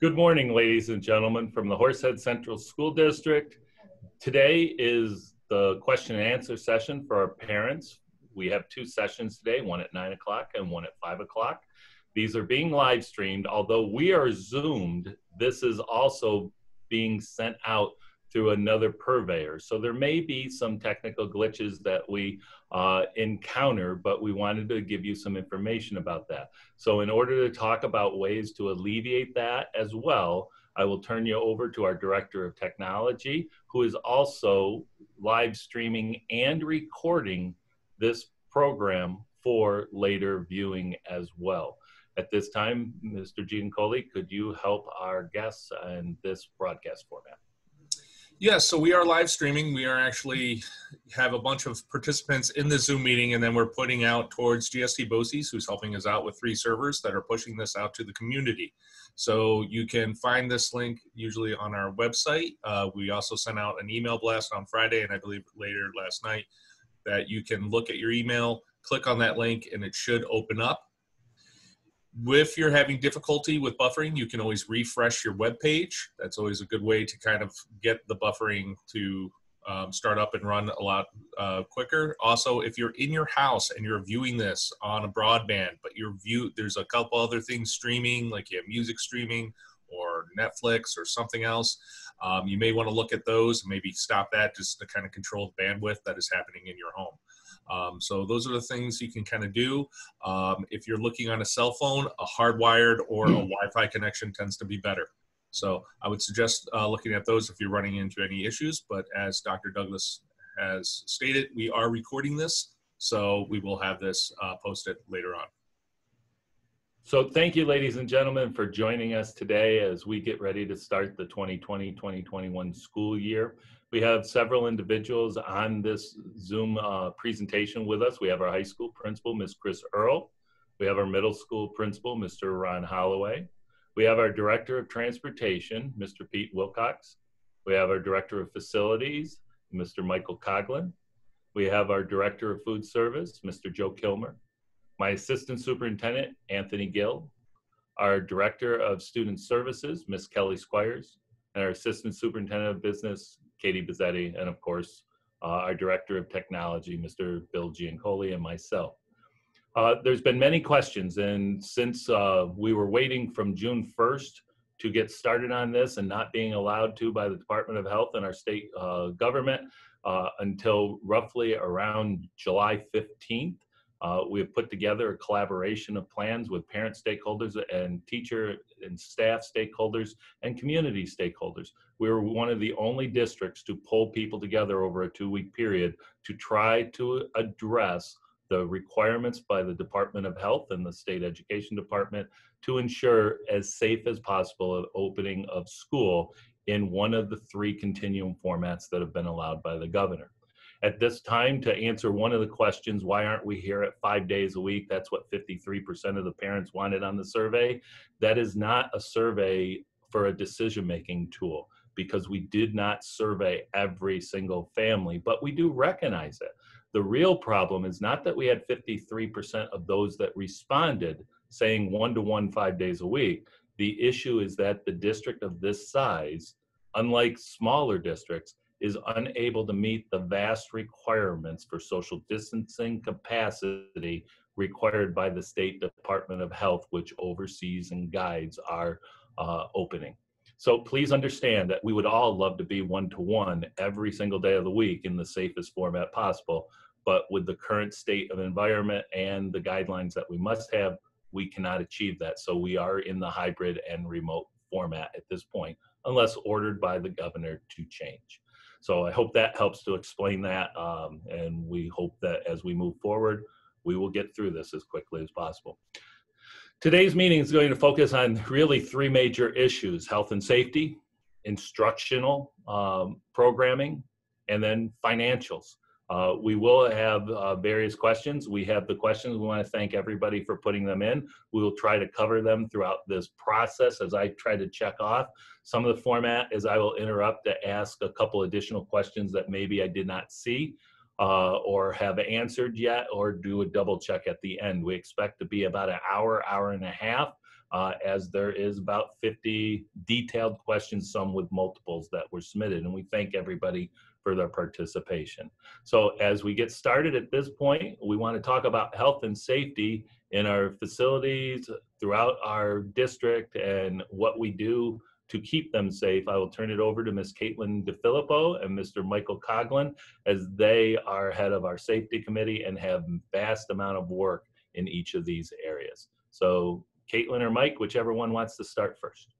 Good morning, ladies and gentlemen, from the Horsehead Central School District. Today is the question and answer session for our parents. We have two sessions today, one at nine o'clock and one at five o'clock. These are being live streamed. Although we are Zoomed, this is also being sent out through another purveyor. So there may be some technical glitches that we uh, encounter, but we wanted to give you some information about that. So in order to talk about ways to alleviate that as well, I will turn you over to our Director of Technology, who is also live streaming and recording this program for later viewing as well. At this time, Mr. Giancoli, could you help our guests in this broadcast format? Yes, so we are live streaming. We are actually have a bunch of participants in the Zoom meeting, and then we're putting out towards GST BOCES, who's helping us out with three servers that are pushing this out to the community. So you can find this link usually on our website. Uh, we also sent out an email blast on Friday, and I believe later last night, that you can look at your email, click on that link, and it should open up if you're having difficulty with buffering, you can always refresh your web page. That's always a good way to kind of get the buffering to um, start up and run a lot uh, quicker. Also, if you're in your house and you're viewing this on a broadband, but you're view there's a couple other things streaming, like you have music streaming or Netflix or something else. Um, you may want to look at those and maybe stop that just to kind of control the bandwidth that is happening in your home. Um, so those are the things you can kind of do. Um, if you're looking on a cell phone, a hardwired or a Wi-Fi connection tends to be better. So I would suggest uh, looking at those if you're running into any issues. But as Dr. Douglas has stated, we are recording this, so we will have this uh, posted later on. So thank you, ladies and gentlemen, for joining us today as we get ready to start the 2020-2021 school year. We have several individuals on this Zoom uh, presentation with us. We have our high school principal, Ms. Chris Earl. We have our middle school principal, Mr. Ron Holloway. We have our director of transportation, Mr. Pete Wilcox. We have our director of facilities, Mr. Michael Coglin. We have our director of food service, Mr. Joe Kilmer. My assistant superintendent, Anthony Gill. Our director of student services, Ms. Kelly Squires. And our assistant superintendent of business, Katie Bizzetti, and of course, uh, our Director of Technology, Mr. Bill Giancoli, and myself. Uh, there's been many questions, and since uh, we were waiting from June 1st to get started on this and not being allowed to by the Department of Health and our state uh, government uh, until roughly around July 15th, uh, we have put together a collaboration of plans with parent stakeholders and teacher and staff stakeholders and community stakeholders. We were one of the only districts to pull people together over a two week period to try to address the requirements by the Department of Health and the State Education Department to ensure as safe as possible an opening of school in one of the three continuum formats that have been allowed by the governor at this time to answer one of the questions why aren't we here at five days a week? That's what 53% of the parents wanted on the survey. That is not a survey for a decision making tool because we did not survey every single family but we do recognize it. The real problem is not that we had 53% of those that responded saying one to one five days a week. The issue is that the district of this size unlike smaller districts is unable to meet the vast requirements for social distancing capacity required by the State Department of Health, which oversees and guides our uh, opening. So please understand that we would all love to be one to one every single day of the week in the safest format possible. But with the current state of environment and the guidelines that we must have, we cannot achieve that. So we are in the hybrid and remote format at this point, unless ordered by the governor to change. So I hope that helps to explain that. Um, and we hope that as we move forward, we will get through this as quickly as possible. Today's meeting is going to focus on really three major issues, health and safety, instructional um, programming, and then financials. Uh, we will have uh, various questions. We have the questions. We want to thank everybody for putting them in. We will try to cover them throughout this process as I try to check off. Some of the format is I will interrupt to ask a couple additional questions that maybe I did not see. uh, or have answered yet, or do a double check at the end. We expect to be about an hour, hour and a half, uh, as there is about 50 detailed questions, some with multiples that were submitted. And we thank everybody for their participation. So as we get started at this point, we want to talk about health and safety in our facilities throughout our district and what we do to keep them safe. I will turn it over to Ms. Caitlin DeFilippo and Mr. Michael Coglin as they are head of our safety committee and have vast amount of work in each of these areas. So Caitlin or Mike, whichever one wants to start first.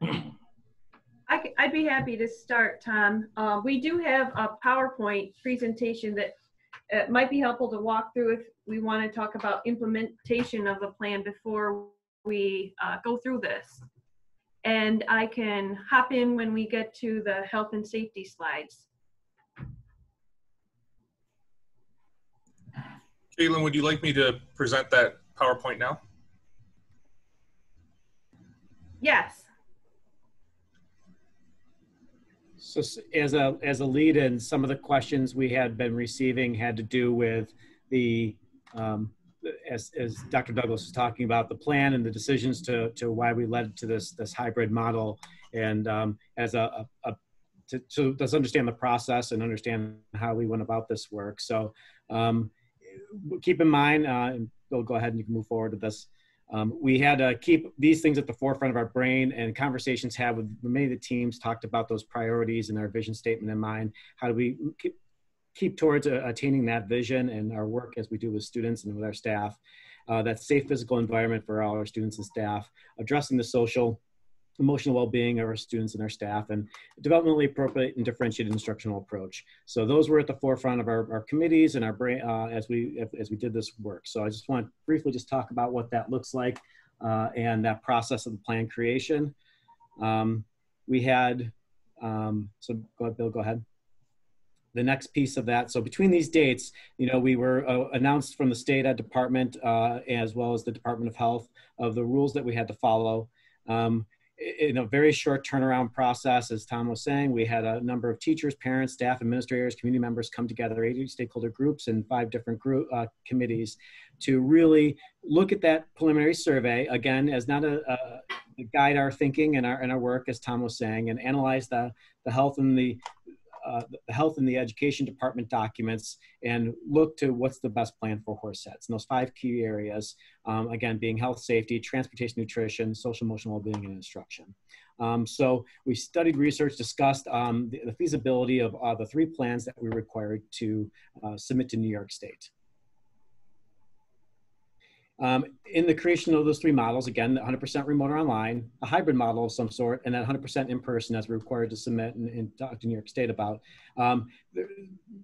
I, I'd be happy to start, Tom. Uh, we do have a PowerPoint presentation that uh, might be helpful to walk through if we want to talk about implementation of the plan before we uh, go through this. And I can hop in when we get to the health and safety slides. Caitlin, would you like me to present that PowerPoint now? Yes. So as a, as a lead in, some of the questions we had been receiving had to do with the, um, as, as Dr. Douglas was talking about, the plan and the decisions to, to why we led to this, this hybrid model. And um, as a, a, a to, to let's understand the process and understand how we went about this work. So um, keep in mind, uh, and Bill, go ahead and you can move forward with this. Um, we had to keep these things at the forefront of our brain and conversations had with many of the teams talked about those priorities and our vision statement in mind. How do we keep, keep towards uh, attaining that vision and our work as we do with students and with our staff? Uh, that safe physical environment for all our students and staff, addressing the social, emotional well-being of our students and our staff, and developmentally appropriate and differentiated instructional approach. So those were at the forefront of our, our committees and our brain uh, as we as we did this work. So I just want to briefly just talk about what that looks like uh, and that process of the plan creation. Um, we had um, so go ahead, Bill. Go ahead. The next piece of that. So between these dates, you know, we were uh, announced from the state ed department uh, as well as the Department of Health of the rules that we had to follow. Um, in a very short turnaround process, as Tom was saying, we had a number of teachers, parents, staff, administrators, community members come together, 80 stakeholder groups and five different group uh, committees to really look at that preliminary survey, again, as not a, a guide our thinking and our, and our work, as Tom was saying, and analyze the, the health and the uh, the health and the education department documents and look to what's the best plan for Horseheads. And those five key areas, um, again, being health, safety, transportation, nutrition, social, emotional well-being, and instruction. Um, so we studied research, discussed um, the, the, feasibility of uh, the three plans that we required to uh, submit to New York State. Um, in the creation of those three models, again, 100% remote or online, a hybrid model of some sort, and then 100% in person as we're required to submit and, and talk to New York State about. Um, there,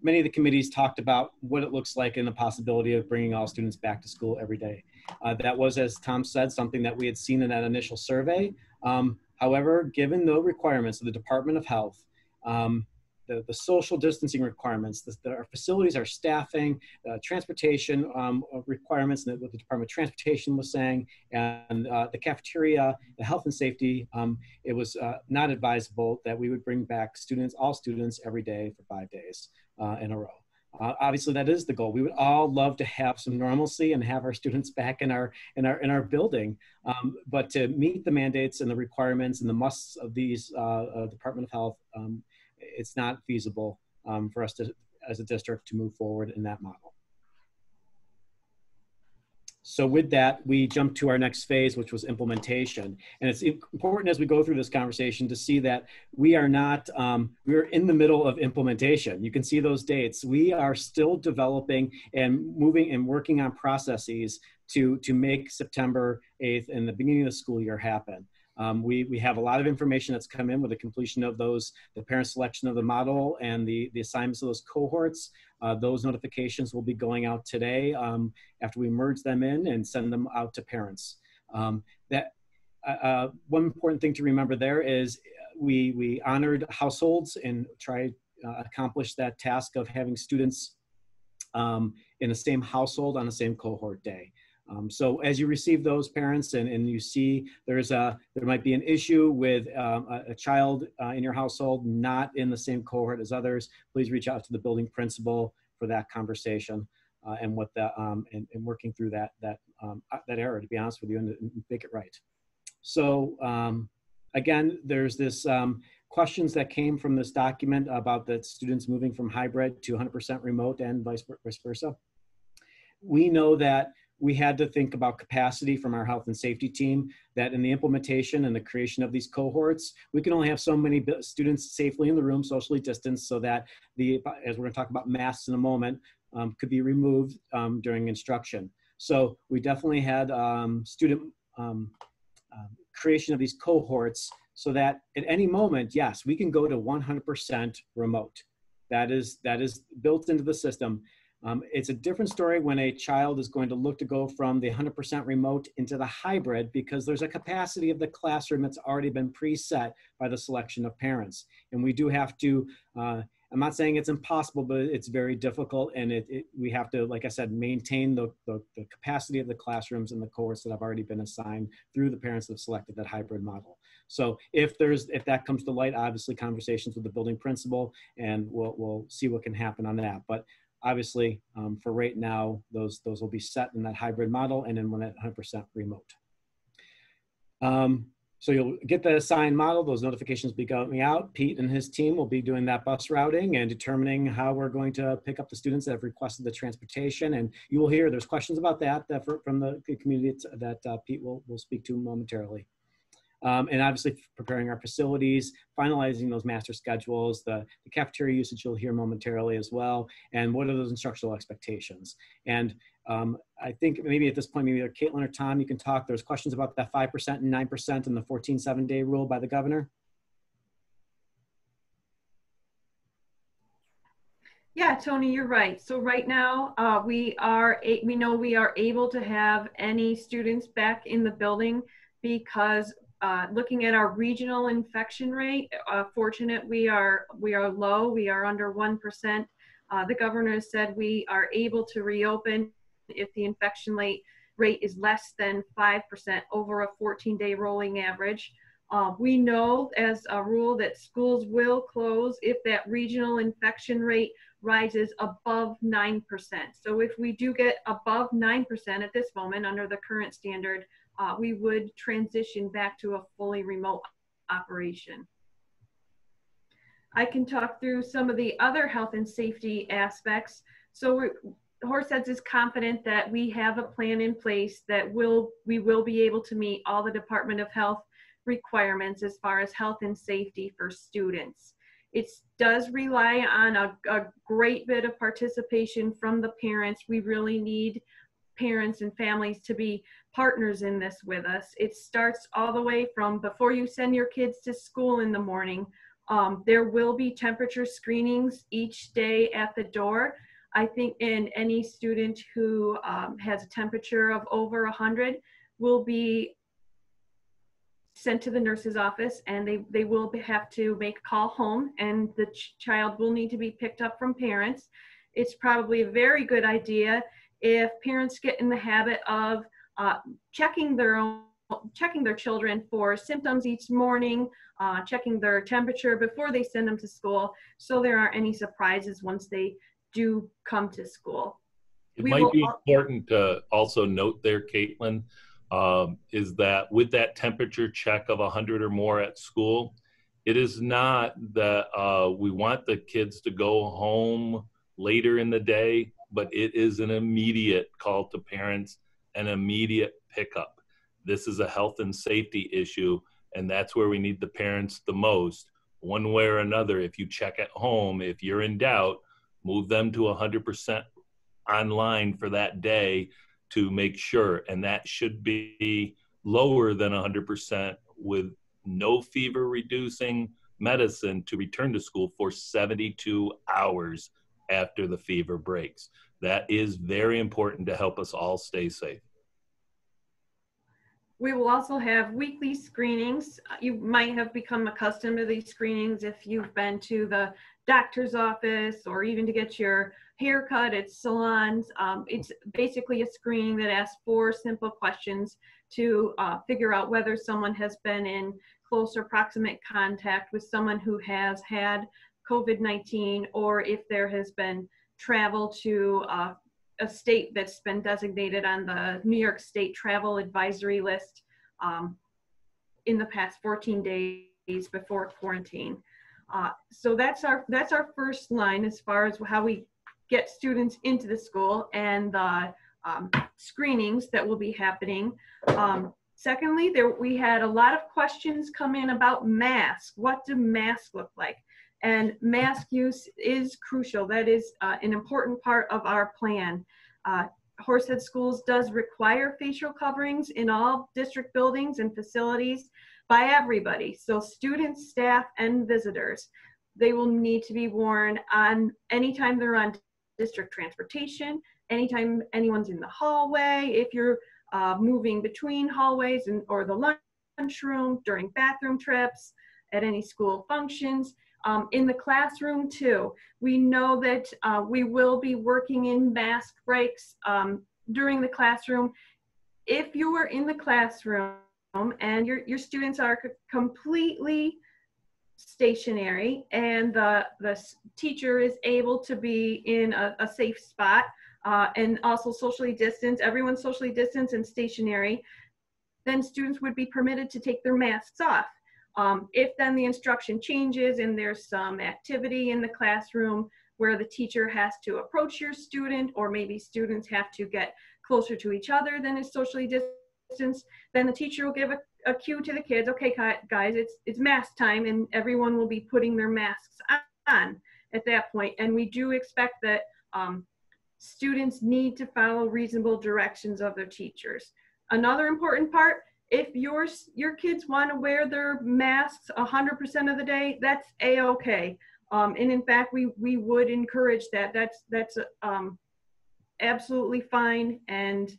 many of the committees talked about what it looks like and the possibility of bringing all students back to school every day. Uh, that was, as Tom said, something that we had seen in that initial survey. Um, however, given the requirements of the Department of Health, um, the, the social distancing requirements, the, the, our facilities, our staffing, uh, transportation um, requirements, and what the Department of Transportation was saying, and uh, the cafeteria, the health and safety, um, it was uh, not advisable that we would bring back students, all students, every day for five days uh, in a row. Uh, obviously, that is the goal. We would all love to have some normalcy and have our students back in our in our in our building. Um, but to meet the mandates and the requirements and the musts of these uh, Department of Health, um, it's not feasible um, for us to, as a district to move forward in that model. So with that, we jump to our next phase, which was implementation. And it's important as we go through this conversation to see that we are not, um, we're in the middle of implementation. You can see those dates. We are still developing and moving and working on processes to, to make September 8th and the beginning of the school year happen. Um, we, we have a lot of information that's come in with the completion of those, the parent selection of the model and the, the assignments of those cohorts. Uh, those notifications will be going out today um, after we merge them in and send them out to parents. Um, that uh, one important thing to remember there is we, we honored households and tried uh, accomplish that task of having students um, in the same household on the same cohort day. Um, so as you receive those parents and, and you see there's a there might be an issue with um, a, a child uh, in your household not in the same cohort as others, please reach out to the building principal for that conversation uh, and what the um, and, and working through that that um, uh, that error to be honest with you and, and make it right. So um, again, there's this um, questions that came from this document about the students moving from hybrid to 100% remote and vice, vice versa. We know that we had to think about capacity from our health and safety team that in the implementation and the creation of these cohorts we can only have so many students safely in the room socially distanced so that the as we're to talk about masks in a moment um, could be removed um, during instruction. So we definitely had um, student um, um, creation of these cohorts so that at any moment yes we can go to 100% remote. That is that is built into the system um, it's a different story when a child is going to look to go from the 100% remote into the hybrid because there's a capacity of the classroom that's already been preset by the selection of parents. And we do have to, uh, I'm not saying it's impossible, but it's very difficult. And it, it we have to, like I said, maintain the, the, the capacity of the classrooms and the course that have already been assigned through the parents that have selected that hybrid model. So if there's, if that comes to light, obviously conversations with the building principal and we'll, we'll see what can happen on that. But obviously um, for right now those those will be set in that hybrid model and then when at 100% remote. Um, so you'll get the assigned model. Those notifications will be going out. Pete and his team will be doing that bus routing and determining how we're going to pick up the students that have requested the transportation. And you will hear there's questions about that, that for, from the community that uh, pete will, will speak to momentarily um, and obviously preparing our facilities, finalizing those master schedules, the, the, cafeteria usage you'll hear momentarily as well, and what are those instructional expectations. And um, I think maybe at this point, maybe Caitlin or Tom, you can talk. There's questions about that 5% and 9% and the 14 seven day rule by the governor. Yeah, Tony, you're right. So right now, uh, we are we know we are able to have any students back in the building because uh, looking at our regional infection rate, uh, fortunate we are we are low. We are under one percent. Uh, the governor said we are able to reopen if the infection rate rate is less than five percent over a 14-day rolling average. Uh, we know as a rule that schools will close if that regional infection rate rises above 9%. So if we do get above 9% at this moment under the current standard, uh, we would transition back to a fully remote operation. I can talk through some of the other health and safety aspects. So Horseheads is confident that we have a plan in place that will we will be able to meet all the Department of Health requirements as far as health and safety for students. It does rely on a, a great bit of participation from the parents. We really need parents and families to be partners in this with us. It starts all the way from before you send your kids to school in the morning. Um, there will be temperature screenings each day at the door. I think in any student who um, has a temperature of over 100 will be sent to the nurse's office and they, they will have to make a call home and the ch child will need to be picked up from parents. It's probably a very good idea if parents get in the habit of uh, checking their own checking their children for symptoms each morning, uh, checking their temperature before they send them to school, so there aren't any surprises once they do come to school. It we might be important to also note there, Caitlin, um, is that with that temperature check of 100 or more at school, it is not that uh, we want the kids to go home later in the day, but it is an immediate call to parents an immediate pickup. This is a health and safety issue, and that's where we need the parents the most. One way or another, if you check at home, if you're in doubt, move them to 100% online for that day to make sure. And that should be lower than 100% with no fever reducing medicine to return to school for 72 hours after the fever breaks. That is very important to help us all stay safe. We will also have weekly screenings. You might have become accustomed to these screenings if you've been to the doctor's office or even to get your haircut, at salons. Um, it's basically a screening that asks four simple questions to uh, figure out whether someone has been in close or proximate contact with someone who has had COVID-19 or if there has been travel to uh, a state that's been designated on the New York State travel advisory list um, in the past 14 days before quarantine. Uh, so that's our that's our first line as far as how we get students into the school and the um, screenings that will be happening. Um, secondly, there we had a lot of questions come in about masks. What do masks look like? And mask use is crucial. That is uh, an important part of our plan. Uh, Horsehead Schools does require facial coverings in all district buildings and facilities by everybody. So students, staff, and visitors. They will need to be worn on anytime they're on district transportation, anytime anyone's in the hallway, if you're uh, moving between hallways and or the lunchroom during bathroom trips, at any school functions, um, in the classroom too. We know that uh, we will be working in mask breaks um, during the classroom. If you are in the classroom and your, your students are completely stationary and the, the teacher is able to be in a, a safe spot uh, and also socially distanced, everyone's socially distanced and stationary, then students would be permitted to take their masks off. Um, if then the instruction changes and there's some activity in the classroom where the teacher has to approach your student or maybe students have to get closer to each other than is socially distanced, then the teacher will give a, a cue to the kids, okay guys, it's, it's mask time and everyone will be putting their masks on at that point. And we do expect that um, students need to follow reasonable directions of their teachers. Another important part if your your kids want to wear their masks 100% of the day, that's a okay. Um, and in fact, we we would encourage that. That's that's um, absolutely fine, and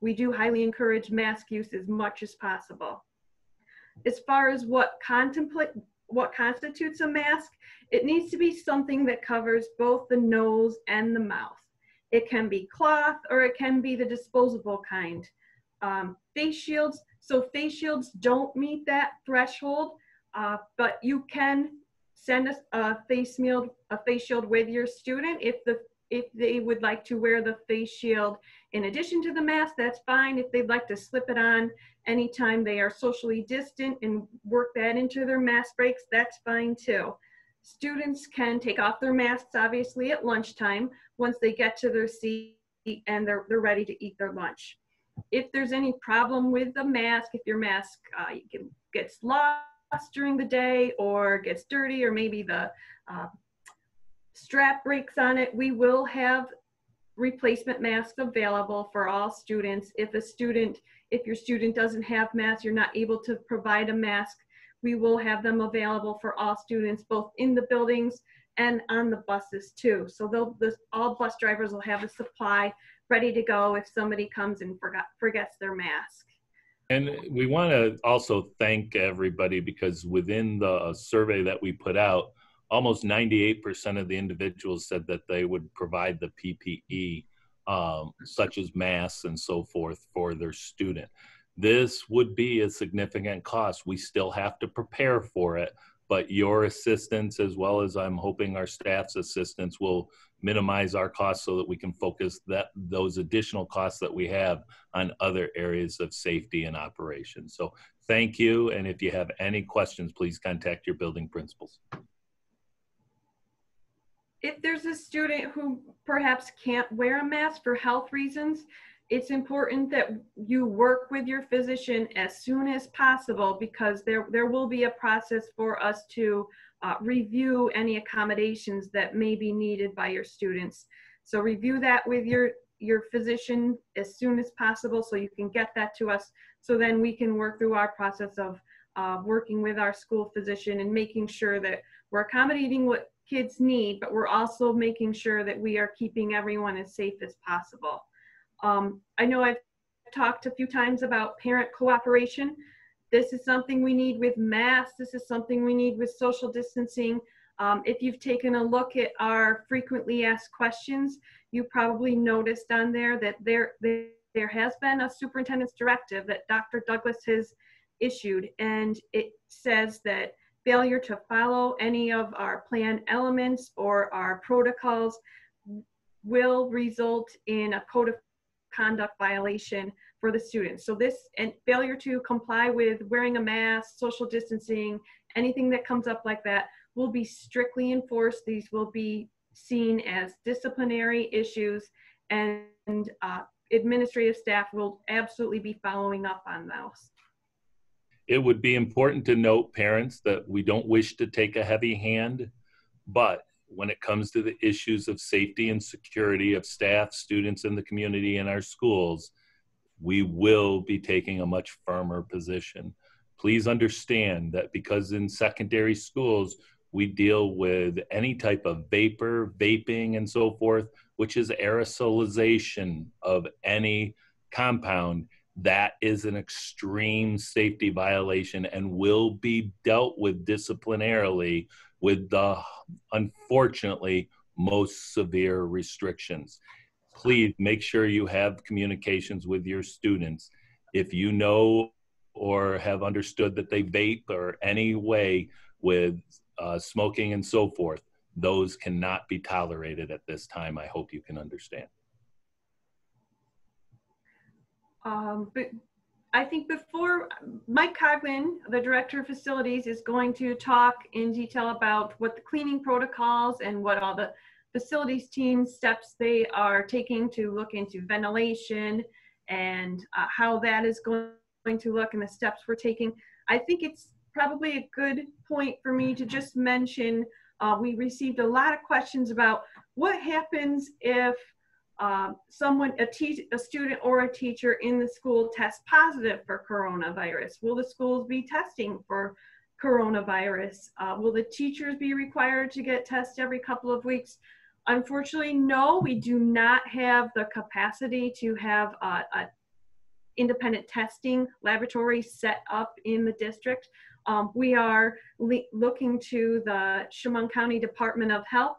we do highly encourage mask use as much as possible. As far as what contemplate what constitutes a mask, it needs to be something that covers both the nose and the mouth. It can be cloth or it can be the disposable kind. Um, face shields so face shields don't meet that threshold, uh, but you can send a, a face shield, a face shield with your student if the if they would like to wear the face shield in addition to the mask, that's fine. If they'd like to slip it on anytime they are socially distant and work that into their mask breaks, that's fine too. Students can take off their masks obviously at lunchtime once they get to their seat and they're, they're ready to eat their lunch if there's any problem with the mask, if your mask uh, gets lost during the day or gets dirty or maybe the uh, strap breaks on it, we will have replacement masks available for all students. If a student, if your student doesn't have masks, you're not able to provide a mask, we will have them available for all students, both in the buildings and on the buses too. So they'll, all bus drivers will have a supply ready to go if somebody comes and forgot, forgets their mask. And we want to also thank everybody because within the survey that we put out, almost 98% of the individuals said that they would provide the PPE, um, such as masks and so forth, for their student. This would be a significant cost. We still have to prepare for it, but your assistance, as well as I'm hoping our staff's assistance, will minimize our costs so that we can focus that those additional costs that we have on other areas of safety and operation. So thank you. And if you have any questions, please contact your building principals. If there's a student who perhaps can't wear a mask for health reasons, it's important that you work with your physician as soon as possible because there, there will be a process for us to uh, review any accommodations that may be needed by your students. So review that with your, your physician as soon as possible so you can get that to us so then we can work through our process of uh, working with our school physician and making sure that we're accommodating what kids need, but we're also making sure that we are keeping everyone as safe as possible. Um, I know I've talked a few times about parent cooperation. This is something we need with masks. This is something we need with social distancing. Um, if you've taken a look at our frequently asked questions, you probably noticed on there that there, there, there has been a superintendent's directive that Dr. Douglas has issued, and it says that failure to follow any of our plan elements or our protocols will result in a code of conduct violation for the students. So this and failure to comply with wearing a mask, social distancing, anything that comes up like that will be strictly enforced. These will be seen as disciplinary issues and uh, administrative staff will absolutely be following up on those. It would be important to note, parents, that we don't wish to take a heavy hand, but when it comes to the issues of safety and security of staff, students, and the community in our schools, we will be taking a much firmer position. Please understand that because in secondary schools, we deal with any type of vapor, vaping, and so forth, which is aerosolization of any compound. That is an extreme safety violation and will be dealt with disciplinarily with the unfortunately most severe restrictions. Please make sure you have communications with your students. If you know or have understood that they vape or any way with uh, smoking and so forth, those cannot be tolerated at this time. I hope you can understand. Um, but I think before Mike Coglin, the director of facilities, is going to talk in detail about what the cleaning protocols and what all the facilities team steps they are taking to look into ventilation and uh, how that is going to look and the steps we're taking. I think it's probably a good point for me to just mention uh, we received a lot of questions about what happens if um, someone, a, te- a student or a teacher in the school tests positive for coronavirus? Will the schools be testing for coronavirus? Uh, will the teachers be required to get tested every couple of weeks? Unfortunately, no, we do not have the capacity to have a, a independent testing laboratory set up in the district. Um, we are looking to the Chemung County Department of Health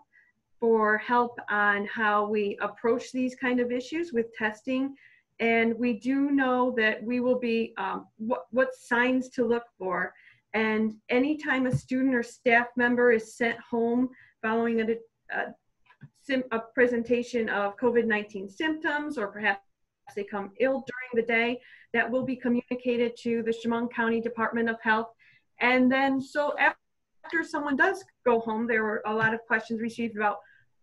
for help on how we approach these kind of issues with testing. And we do know that we will be, um, what, what signs to look for. And anytime a student or staff member is sent home following a, a, a presentation of COVID-19 symptoms, or perhaps they come ill during the day, that will be communicated to the Chemung County Department of Health. And then, so after someone does go home, there were a lot of questions received about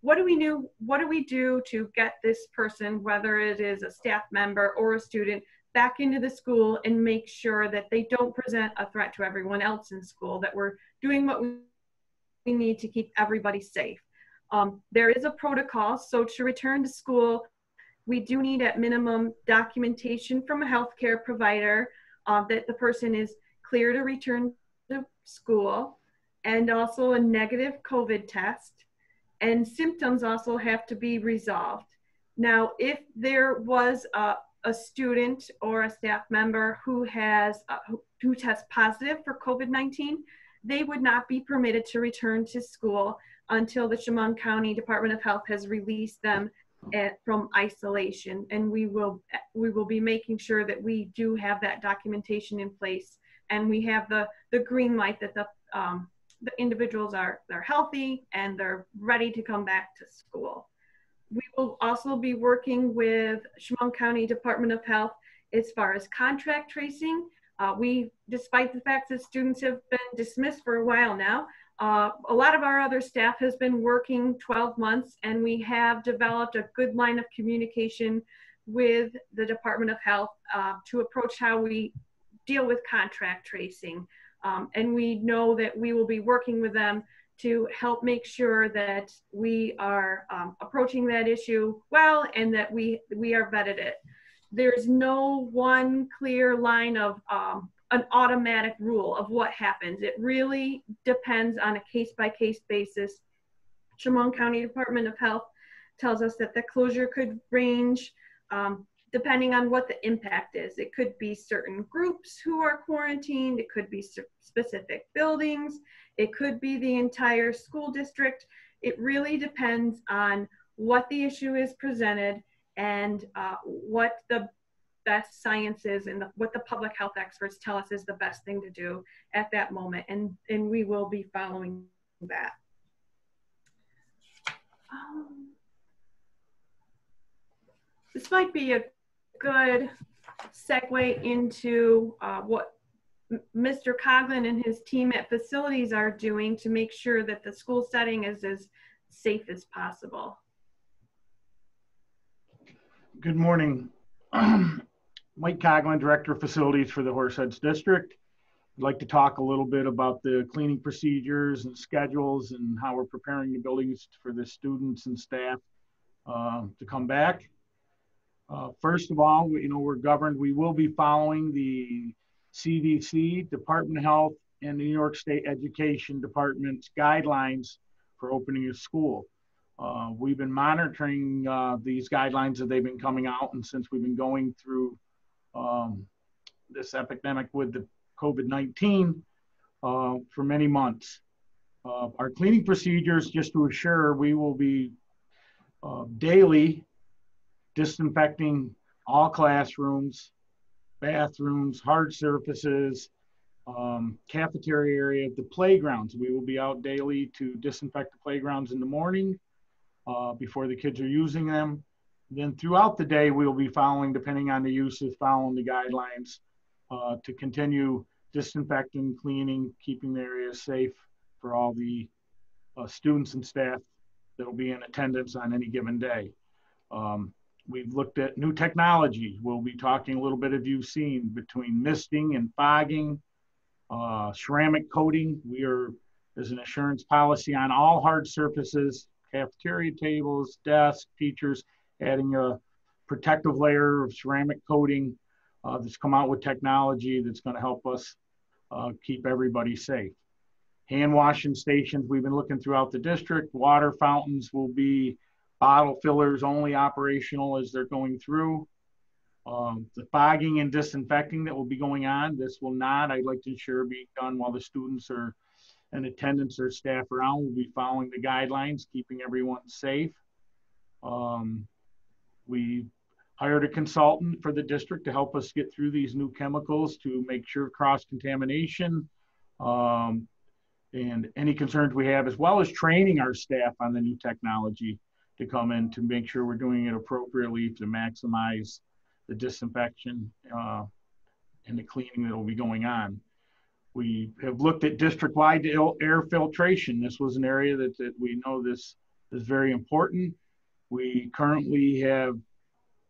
what do we do what do we do to get this person whether it is a staff member or a student back into the school and make sure that they don't present a threat to everyone else in school that we're doing what we need to keep everybody safe? Um, there is a protocol so to return to school we do need at minimum documentation from a healthcare provider uh, that the person is clear to return to school and also a negative covid test and symptoms also have to be resolved. Now, if there was a, a student or a staff member who has uh, who, who tests positive for COVID-19, they would not be permitted to return to school until the Chemung County Department of Health has released them at, from isolation. And we will we will be making sure that we do have that documentation in place, and we have the the green light that the um, the individuals are they're healthy and they're ready to come back to school. We will also be working with Chemung County Department of Health as far as contract tracing. Uh, we, despite the fact that students have been dismissed for a while now, uh, a lot of our other staff has been working 12 months and we have developed a good line of communication with the Department of Health uh, to approach how we deal with contract tracing. Um, and we know that we will be working with them to help make sure that we are um, approaching that issue well and that we, we are vetted it. There's no one clear line of um, an automatic rule of what happens. It really depends on a case by case basis. Chemung County Department of Health tells us that the closure could range um, depending on what the impact is. It could be certain groups who are quarantined, it could be specific buildings, it could be the entire school district. It really depends on what the issue is presented and uh, what the best science is and the, what the public health experts tell us is the best thing to do at that moment. And, and we will be following that. Um, this might be a good segue into uh, what Mr. Coglin and his team at facilities are doing to make sure that the school setting is as safe as possible. Good morning. Mike Coglin, Director of Facilities for the Horseheads District. I'd like to talk a little bit about the cleaning procedures and schedules and how we're preparing the buildings for the students and staff uh, to come back. Uh, First of all, you know, we're governed, we will be following the CDC, Department of Health, and New York State Education Department's guidelines for opening a school. Uh, we've been monitoring uh, these guidelines as they've been coming out, and since we've been going through um, this epidemic with the COVID 19 uh, for many months. Uh, our cleaning procedures, just to assure, we will be uh, daily disinfecting all classrooms, bathrooms, hard surfaces, um, cafeteria area, the playgrounds. We will be out daily to disinfect the playgrounds in the morning uh, before the kids are using them. Then throughout the day, we will be following, depending on the uses, following the guidelines uh, to continue disinfecting, cleaning, keeping the area safe for all the uh, students and staff that will be in attendance on any given day. Um, we've looked at new technologies. We'll be talking a little bit of you've seen between misting and fogging, uh, ceramic coating. We are, there's an assurance policy on all hard surfaces, cafeteria tables, desks, teachers, adding a protective layer of ceramic coating uh, that's come out with technology that's going to help us uh, keep everybody safe. Hand washing stations, we've been looking throughout the district. Water fountains will be bottle fillers only operational as they're going through. Um, the fogging and disinfecting that will be going on, this will not, I'd like to ensure, be done while the students are in attendance or staff around. We'll be following the guidelines, keeping everyone safe. Um, we hired a consultant for the district to help us get through these new chemicals to make sure cross contamination um, and any concerns we have, as well as training our staff on the new technology to come in to make sure we're doing it appropriately to maximize the disinfection uh, and the cleaning that will be going on. We have looked at district-wide air filtration. This was an area that, that we know this is very important. We currently have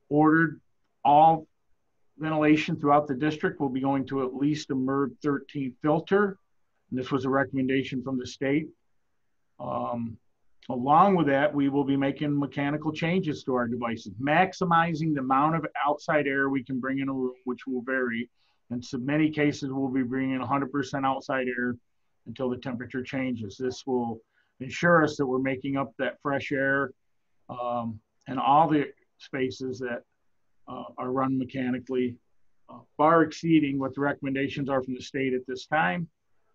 ordered all ventilation throughout the district will be going to at least a MERV 13 filter. And this was a recommendation from the state. Um, along with that, we will be making mechanical changes to our devices, maximizing the amount of outside air we can bring in a room, which will vary. In so many cases, we'll be bringing 100% outside air until the temperature changes. This will ensure us that we're making up that fresh air um, and all the spaces that uh, are run mechanically, uh, far exceeding what the recommendations are from the state at this time,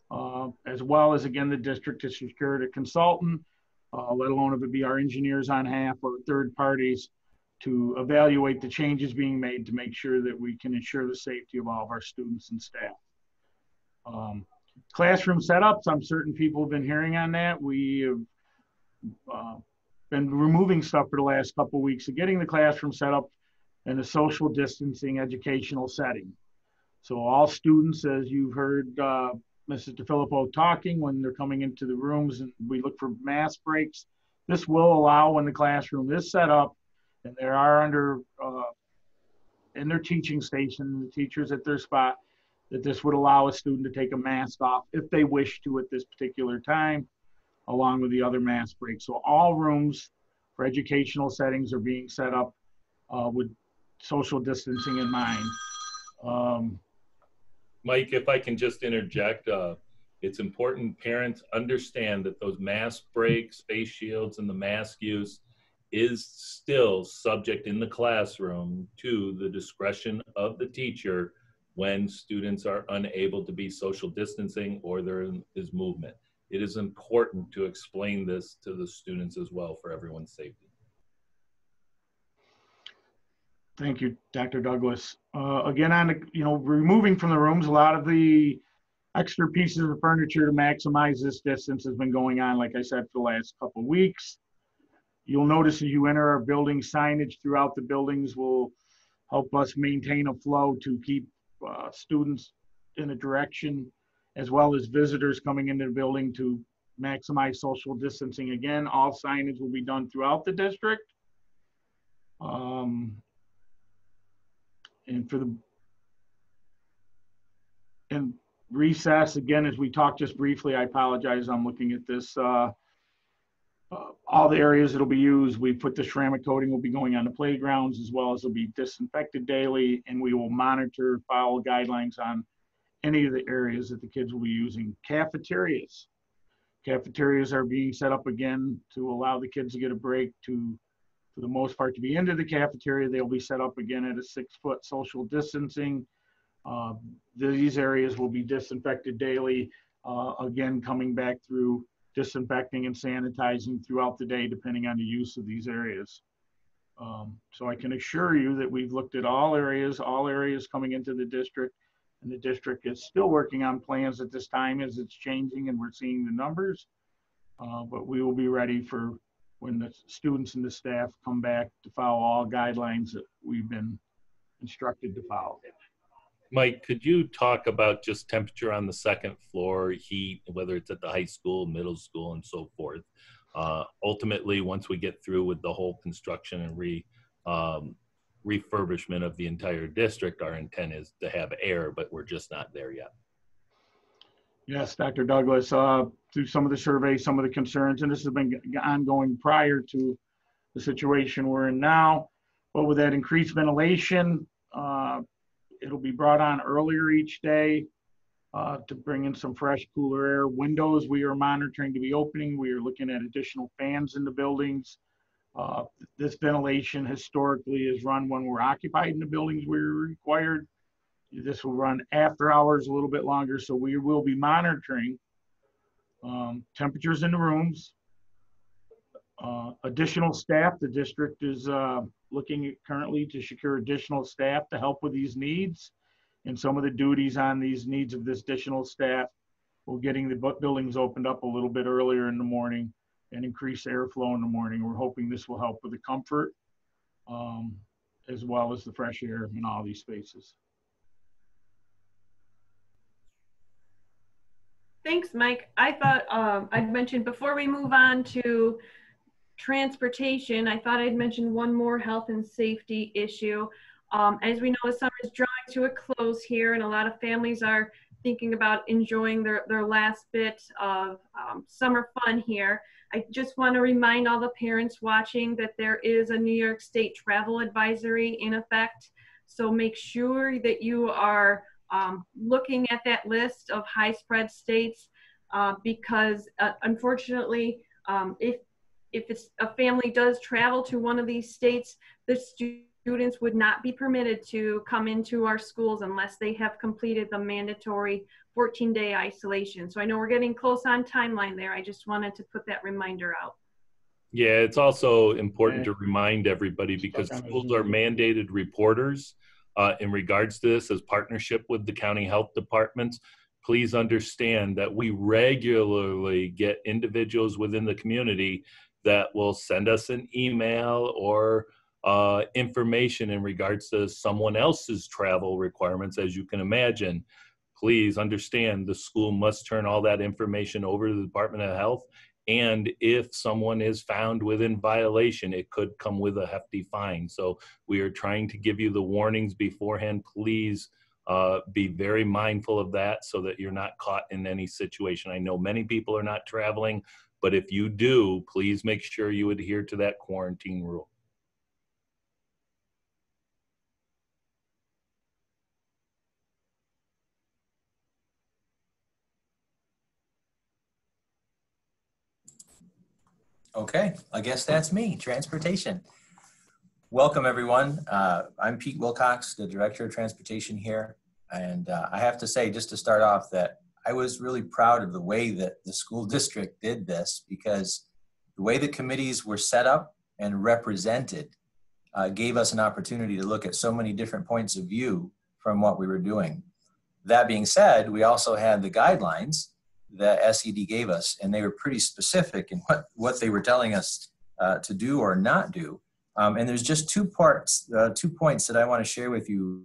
uh, as well as again the district has secured a consultant, uh, let alone if it be our engineers on half or third parties to evaluate the changes being made to make sure that we can ensure the safety of all of our students and staff. Um, classroom setups, I'm certain people have been hearing on that. We have uh, been removing stuff for the last couple of weeks of getting the classroom set up in a social distancing educational setting. So all students, as you've heard uh, Mrs. DeFilippo talking, when they're coming into the rooms and we look for mask breaks, this will allow when the classroom is set up and they are under uh, in their teaching station, the teachers at their spot, that this would allow a student to take a mask off if they wish to at this particular time, along with the other mask breaks. So all rooms for educational settings are being set up uh, with social distancing in mind. Um, Mike, if I can just interject, uh, it's important parents understand that those mask breaks, face shields, and the mask use is still subject in the classroom to the discretion of the teacher when students are unable to be social distancing or there is movement. It is important to explain this to the students as well for everyone's safety. Thank you, Dr. Douglas. Uh, again, on you know, removing from the rooms, a lot of the extra pieces of furniture to maximize this distance has been going on, like I said, for the last couple of weeks. You'll notice as you enter our building, signage throughout the buildings will help us maintain a flow to keep uh, students in a direction, as well as visitors coming into the building to maximize social distancing. Again, all signage will be done throughout the district. Um, and for the and recess again as we talked just briefly i apologize i'm looking at this uh, uh, all the areas that'll be used we put the ceramic coating will be going on the playgrounds as well as will be disinfected daily and we will monitor follow guidelines on any of the areas that the kids will be using. Cafeterias. Cafeterias are being set up again to allow the kids to get a break to for the most part to be into the cafeteria. They'll be set up again at a six foot social distancing. Uh, these areas will be disinfected daily. Uh, again, coming back through disinfecting and sanitizing throughout the day, depending on the use of these areas. Um, so I can assure you that we've looked at all areas, all areas coming into the district, and the district is still working on plans at this time as it's changing and we're seeing the numbers. Uh, but we will be ready for when the students and the staff come back to follow all guidelines that we've been instructed to follow. Mike, could you talk about just temperature on the second floor, heat, whether it's at the high school, middle school, and so forth? Uh, ultimately, once we get through with the whole construction and re um, refurbishment of the entire district, our intent is to have air, but we're just not there yet. Yes, Dr. Douglas, uh, through some of the surveys, some of the concerns, and this has been ongoing prior to the situation we're in now. But with that increased ventilation, uh, it'll be brought on earlier each day uh, to bring in some fresh, cooler air. Windows we are monitoring to be opening. We are looking at additional fans in the buildings. Uh, this ventilation historically is run when we're occupied in the buildings we're required. This will run after hours a little bit longer, so we will be monitoring um, temperatures in the rooms. Uh, additional staff, the district is uh, looking currently to secure additional staff to help with these needs. And some of the duties on these needs of this additional staff, we're getting the buildings opened up a little bit earlier in the morning and increase airflow in the morning. We're hoping this will help with the comfort um, as well as the fresh air in all these spaces. Thanks, Mike. I thought um, I'd mention before we move on to transportation, I thought I'd mention one more health and safety issue. Um, as we know, the summer is drawing to a close here, and a lot of families are thinking about enjoying their, their last bit of um, summer fun here. I just want to remind all the parents watching that there is a New York State travel advisory in effect. So make sure that you are um, looking at that list of high spread states uh, because uh, unfortunately, um, if if it's a family does travel to one of these states, the students would not be permitted to come into our schools unless they have completed the mandatory 14 day isolation. So I know we're getting close on timeline there. I just wanted to put that reminder out. Yeah, it's also important to remind everybody because schools are mandated reporters uh, in regards to this as partnership with the county health departments please understand that we regularly get individuals within the community that will send us an email or uh, information in regards to someone else's travel requirements as you can imagine. Please understand the school must turn all that information over to the department of health and if someone is found within violation, it could come with a hefty fine. So we are trying to give you the warnings beforehand. Please uh, be very mindful of that so that you're not caught in any situation. I know many people are not traveling, but if you do, please make sure you adhere to that quarantine rule. Okay, I guess that's me, transportation. Welcome, everyone. Uh, I'm Pete Wilcox, the Director of Transportation here. And uh, I have to say, just to start off, that I was really proud of the way that the school district did this because the way the committees were set up and represented uh, gave us an opportunity to look at so many different points of view from what we were doing. That being said, we also had the guidelines that SED gave us, and they were pretty specific in what, what they were telling us uh, to do or not do. Um, and there's just two parts, uh, two points that I want to share with you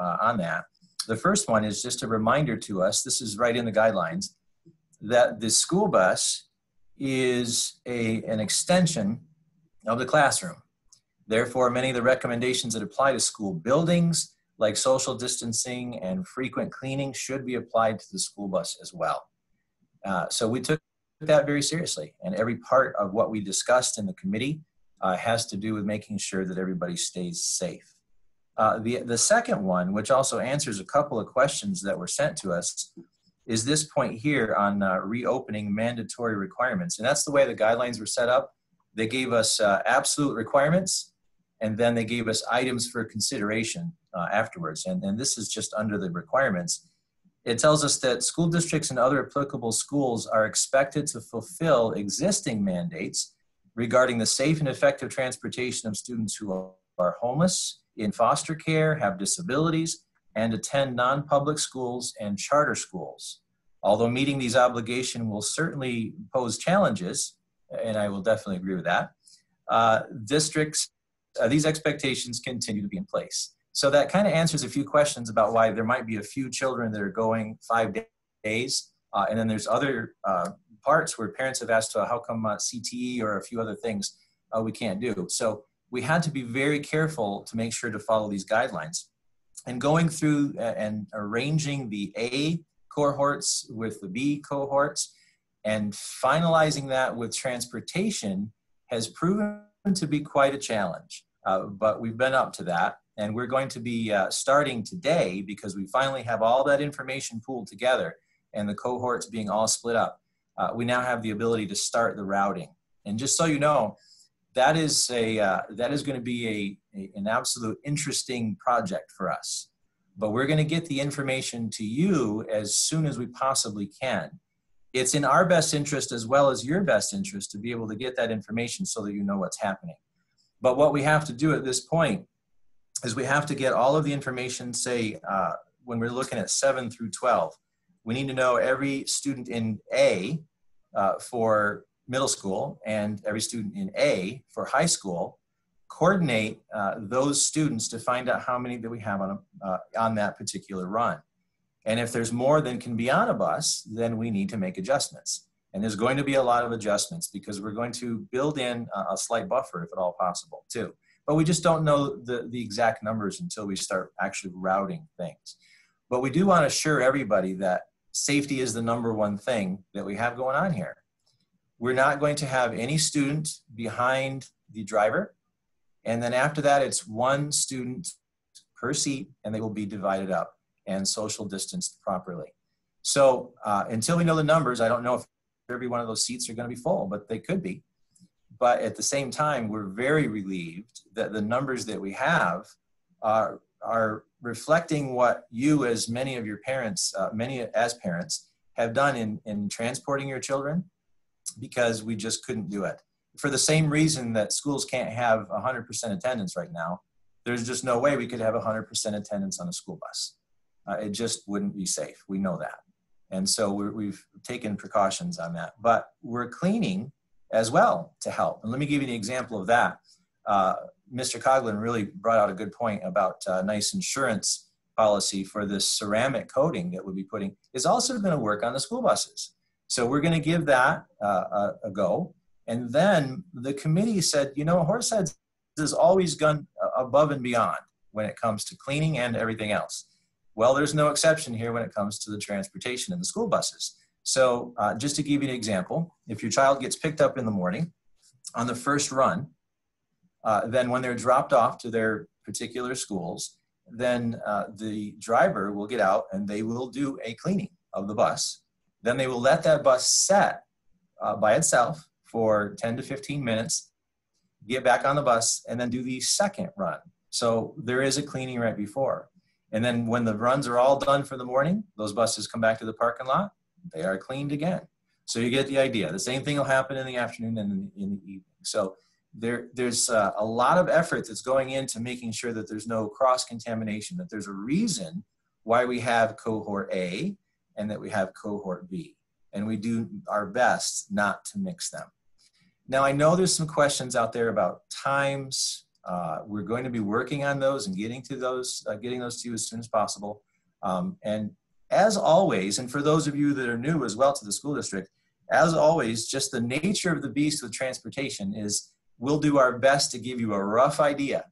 uh, on that. The first one is just a reminder to us, this is right in the guidelines, that the school bus is a, an extension of the classroom. Therefore, many of the recommendations that apply to school buildings, like social distancing and frequent cleaning, should be applied to the school bus as well. Uh, so we took that very seriously, and every part of what we discussed in the committee uh, has to do with making sure that everybody stays safe. Uh, the, the second one, which also answers a couple of questions that were sent to us, is this point here on uh, reopening mandatory requirements. And that's the way the guidelines were set up. They gave us uh, absolute requirements, and then they gave us items for consideration uh, afterwards. And, and this is just under the requirements. It tells us that school districts and other applicable schools are expected to fulfill existing mandates regarding the safe and effective transportation of students who are homeless, in foster care, have disabilities, and attend non-public schools and charter schools. Although meeting these obligations will certainly pose challenges, and I will definitely agree with that, uh, districts, uh, these expectations continue to be in place. So that kind of answers a few questions about why there might be a few children that are going five days, uh, and then there's other uh, parts where parents have asked, uh, how come uh, CTE or a few other things uh, we can't do? So we had to be very careful to make sure to follow these guidelines. And going through uh, and arranging the A cohorts with the B cohorts and finalizing that with transportation has proven to be quite a challenge. But we've been up to that. And we're going to be uh, starting today because we finally have all that information pooled together and the cohorts being all split up uh, we now have the ability to start the routing. And just so you know, that is a uh, that is going to be a, a, an absolute interesting project for us. But we're going to get the information to you as soon as we possibly can. It's in our best interest as well as your best interest to be able to get that information so that you know what's happening. But what we have to do at this point is we have to get all of the information, say, uh, when we're looking at 7 through 12 we need to know every student in A uh, for middle school and every student in A for high school, coordinate uh, those students to find out how many that we have on, a, uh, on that particular run. And if there's more than can be on a bus, then we need to make adjustments. And there's going to be a lot of adjustments because we're going to build in a, a slight buffer if at all possible too. But we just don't know the, the exact numbers until we start actually routing things. But we do want to assure everybody that safety is the number one thing that we have going on here. We're not going to have any student behind the driver. And then after that, it's one student per seat, and they will be divided up and social distanced properly. So uh, until we know the numbers, I don't know if every one of those seats are going to be full, but they could be. But at the same time, we're very relieved that the numbers that we have are, are reflecting what you, as many of your parents, uh, many as parents, have done in, in transporting your children because we just couldn't do it. For the same reason that schools can't have 100% attendance right now, there's just no way we could have 100% attendance on a school bus. Uh, it just wouldn't be safe. We know that. And so we have taken precautions on that. But we're cleaning as well to help. And let me give you an example of that. Uh, Mr. Coglin really brought out a good point about uh, nice insurance policy for this ceramic coating that we'll be putting is also going to work on the school buses. So we're going to give that uh, a, a, go. And then the committee said, you know, Horseheads has always gone above and beyond when it comes to cleaning and everything else. Well, there's no exception here when it comes to the transportation and the school buses. So uh, just to give you an example, if your child gets picked up in the morning on the first run, uh, then when they're dropped off to their particular schools, then uh, the driver will get out and they will do a cleaning of the bus. Then they will let that bus set uh, by itself for 10 to 15 minutes, get back on the bus, and then do the second run. So there is a cleaning right before. And then when the runs are all done for the morning, those buses come back to the parking lot, they are cleaned again. So you get the idea. The same thing will happen in the afternoon and in the, in the evening. So there, there's uh, a lot of effort that's going into making sure that there's no cross contamination, that there's a reason why we have cohort A and that we have cohort B. And we do our best not to mix them. Now, I know there's some questions out there about times. Uh, we're going to be working on those and getting to those, uh, getting those to you as soon as possible. Um, and as always, and for those of you that are new as well to the school district, as always, just the nature of the beast with transportation is we'll do our best to give you a rough idea,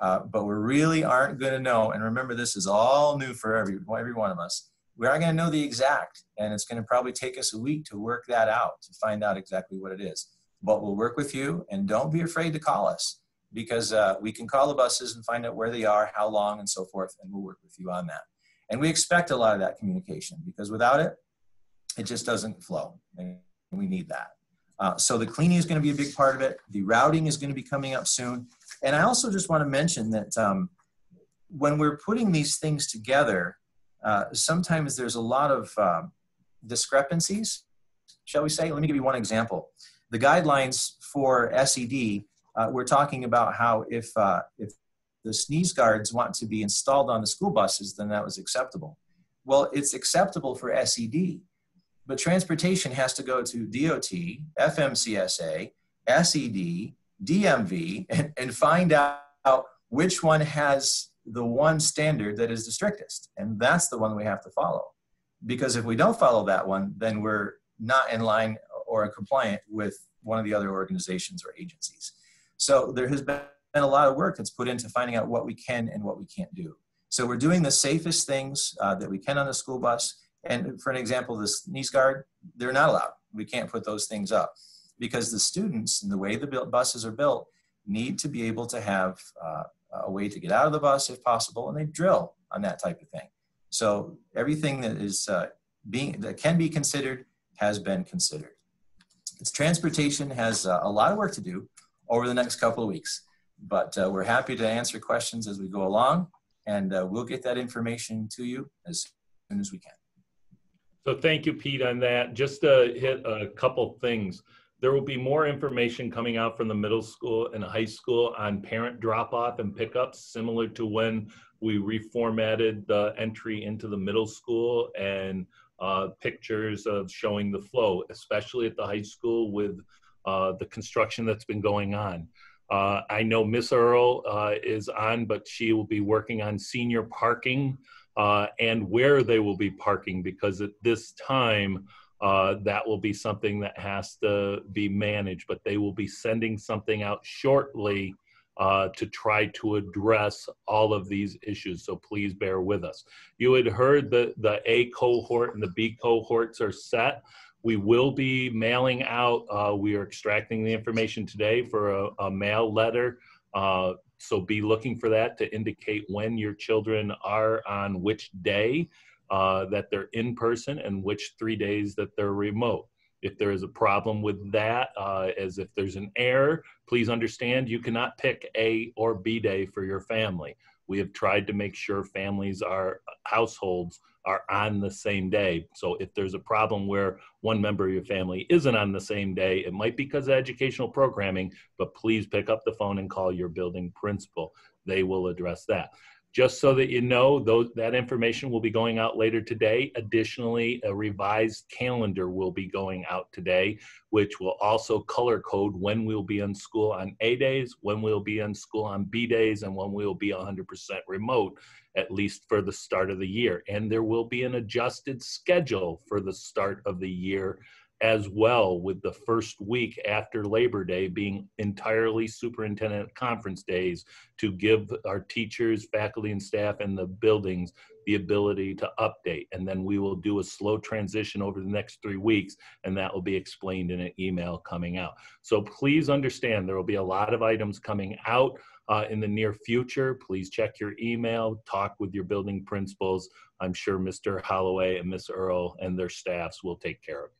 uh, but we really aren't going to know. And remember, this is all new for every, every one of us. We aren't going to know the exact, and it's going to probably take us a week to work that out to find out exactly what it is. But we'll work with you, and don't be afraid to call us because uh, we can call the buses and find out where they are, how long, and so forth, and we'll work with you on that. And we expect a lot of that communication because without it, it just doesn't flow, and we need that. Uh, so the cleaning is going to be a big part of it. The routing is going to be coming up soon. And I also just want to mention that um, when we're putting these things together, uh, sometimes there's a lot of um, discrepancies, shall we say. Let me give you one example. The guidelines for SED, uh, we're talking about how if, uh, if the sneeze guards want to be installed on the school buses, then that was acceptable. Well, it's acceptable for SED, but transportation has to go to DOT, FMCSA, SED, DMV, and, and find out which one has the one standard that is the strictest. And that's the one we have to follow. Because if we don't follow that one, then we're not in line or compliant with one of the other organizations or agencies. So there has been a lot of work that's put into finding out what we can and what we can't do. So we're doing the safest things uh, that we can on the school bus. And for an example, this sneeze guard, they're not allowed. We can't put those things up because the students and the way the buses are built need to be able to have uh, a way to get out of the bus if possible, and they drill on that type of thing. So everything that is uh, being that can be considered has been considered. Its transportation has uh, a lot of work to do over the next couple of weeks, but uh, we're happy to answer questions as we go along, and uh, we'll get that information to you as soon as we can. So thank you, Pete, on that. Just to hit a couple things. There will be more information coming out from the middle school and high school on parent drop-off and pickups, similar to when we reformatted the entry into the middle school and uh, pictures of showing the flow, especially at the high school with uh, the construction that's been going on. Uh, I know Miss Earl uh, is on, but she will be working on senior parking uh, and where they will be parking because at this time uh, that will be something that has to be managed. But they will be sending something out shortly uh, to try to address all of these issues. So please bear with us. You had heard that the A cohort and the B cohorts are set. We will be mailing out, uh, we are extracting the information today for a, a mail letter uh, so be looking for that to indicate when your children are on which day uh, that they're in person and which three days that they're remote. If there is a problem with that, uh, as if there's an error, please understand you cannot pick A or B day for your family. We have tried to make sure families are households are on the same day. So if there's a problem where one member of your family isn't on the same day, it might be because of educational programming, but please pick up the phone and call your building principal. They will address that just so that you know those, that information will be going out later today. Additionally a revised calendar will be going out today which will also color code when we'll be in school on a days when we'll be in school on b days and when we'll be 100% remote at least for the start of the year. And there will be an adjusted schedule for the start of the year as well with the first week after Labor Day being entirely superintendent conference days to give our teachers, faculty, and staff and the buildings the ability to update. And then we will do a slow transition over the next three weeks, and that will be explained in an email coming out. So please understand there will be a lot of items coming out. Uh, in the near future, please check your email, talk with your building principals. I'm sure Mr. Holloway and Miss Earl and their staffs will take care of.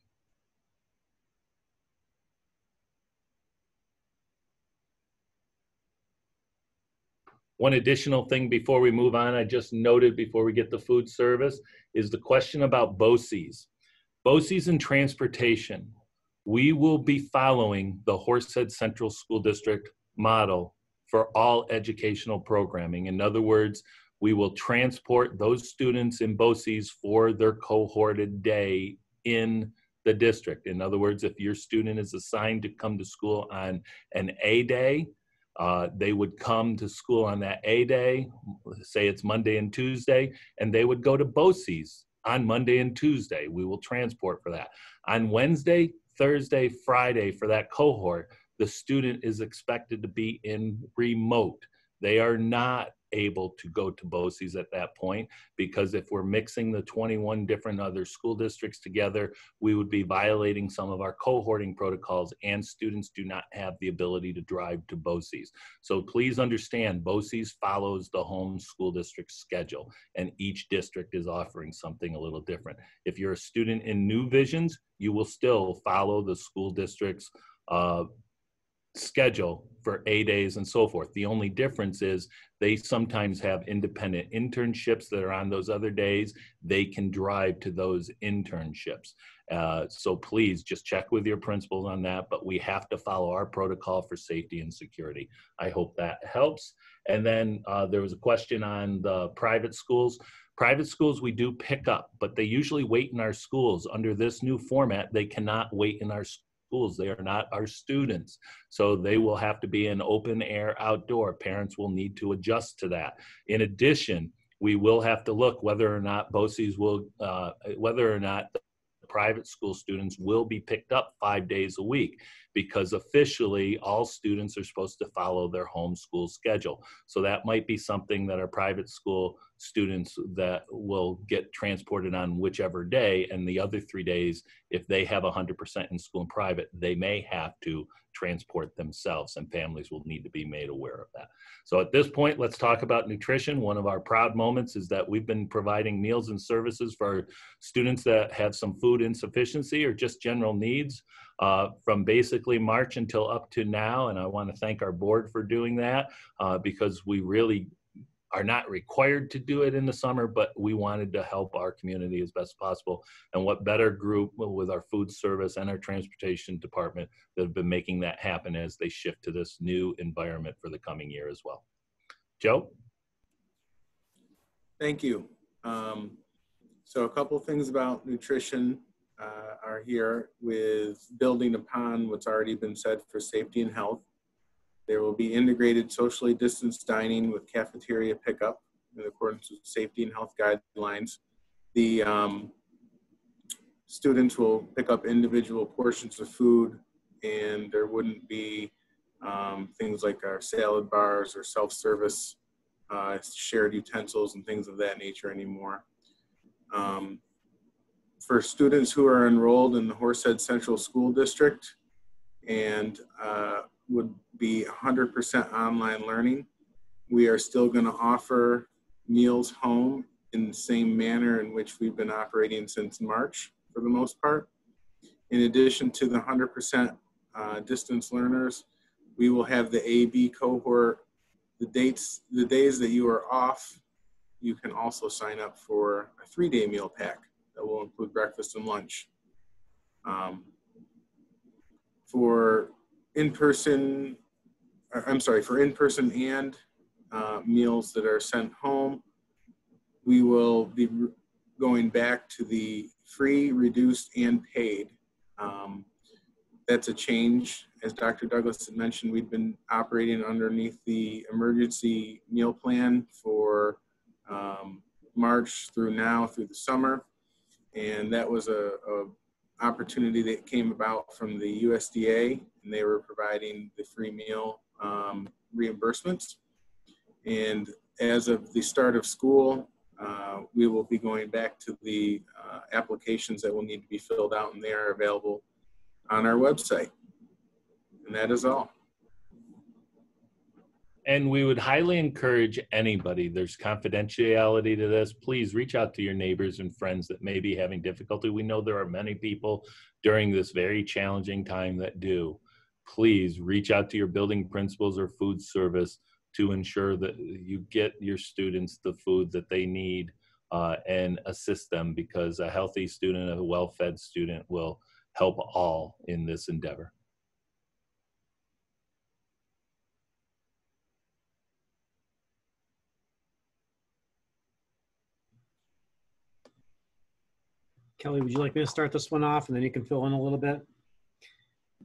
One additional thing before we move on, I just noted before we get the food service, is the question about BOCES. BOCES and transportation. We will be following the Horseheads Central School District model for all educational programming. In other words, we will transport those students in BOCES for their cohorted day in the district. In other words, if your student is assigned to come to school on an A day, uh, they would come to school on that A day, say it's Monday and Tuesday, and they would go to BOCES on Monday and Tuesday. We will transport for that. On Wednesday, Thursday, Friday for that cohort, the student is expected to be in remote. They are not able to go to BOCES at that point because if we're mixing the 21 different other school districts together, we would be violating some of our cohorting protocols and students do not have the ability to drive to BOCES. So please understand BOCES follows the home school district schedule and each district is offering something a little different. If you're a student in New Visions, you will still follow the school district's uh, schedule for A days and so forth. The only difference is they sometimes have independent internships that are on those other days. They can drive to those internships. Uh, so please just check with your principals on that, but we have to follow our protocol for safety and security. I hope that helps. And then uh, there was a question on the private schools. Private schools we do pick up, but they usually wait in our schools. Under this new format, they cannot wait in our schools. They are not our students. So they will have to be in open air outdoor. Parents will need to adjust to that. In addition, we will have to look whether or not BOCES will, uh, whether or not private school students will be picked up five days a week because officially all students are supposed to follow their home school schedule. So that might be something that our private school students that will get transported on whichever day and the other three days, if they have 100% in school and private, they may have to transport themselves and families will need to be made aware of that. So at this point, let's talk about nutrition. One of our proud moments is that we've been providing meals and services for students that have some food insufficiency or just general needs uh, from basically March until up to now. And I want to thank our board for doing that uh, because we really are not required to do it in the summer, but we wanted to help our community as best possible. And what better group with our food service and our transportation department that have been making that happen as they shift to this new environment for the coming year as well. Joe? Thank you. Um, so a couple things about nutrition uh, are here with building upon what's already been said for safety and health. There will be integrated socially distanced dining with cafeteria pickup in accordance with safety and health guidelines. The um, students will pick up individual portions of food and there wouldn't be um, things like our salad bars or self-service uh, shared utensils and things of that nature anymore. Um, for students who are enrolled in the Horseheads Central School District and uh, would be 100% online learning. We are still going to offer meals home in the same manner in which we've been operating since March for the most part. In addition to the 100% uh, distance learners, we will have the AB cohort. The dates, the days that you are off, you can also sign up for a three-day meal pack that will include breakfast and lunch. Um, for in-person, uh, I'm sorry, for in-person and uh, meals that are sent home, we will be going back to the free, reduced, and paid. Um, that's a change. As Dr. Douglas had mentioned, we've been operating underneath the emergency meal plan for um, March through now, through the summer and that was a, a opportunity that came about from the USDA, and they were providing the free meal um, reimbursements. And as of the start of school, uh, we will be going back to the uh, applications that will need to be filled out, and they are available on our website. And that is all. And we would highly encourage anybody, there's confidentiality to this. Please reach out to your neighbors and friends that may be having difficulty. We know there are many people during this very challenging time that do. Please reach out to your building principals or food service to ensure that you get your students the food that they need uh, and assist them because a healthy student, a well-fed student will help all in this endeavor. Kelly, would you like me to start this one off and then you can fill in a little bit?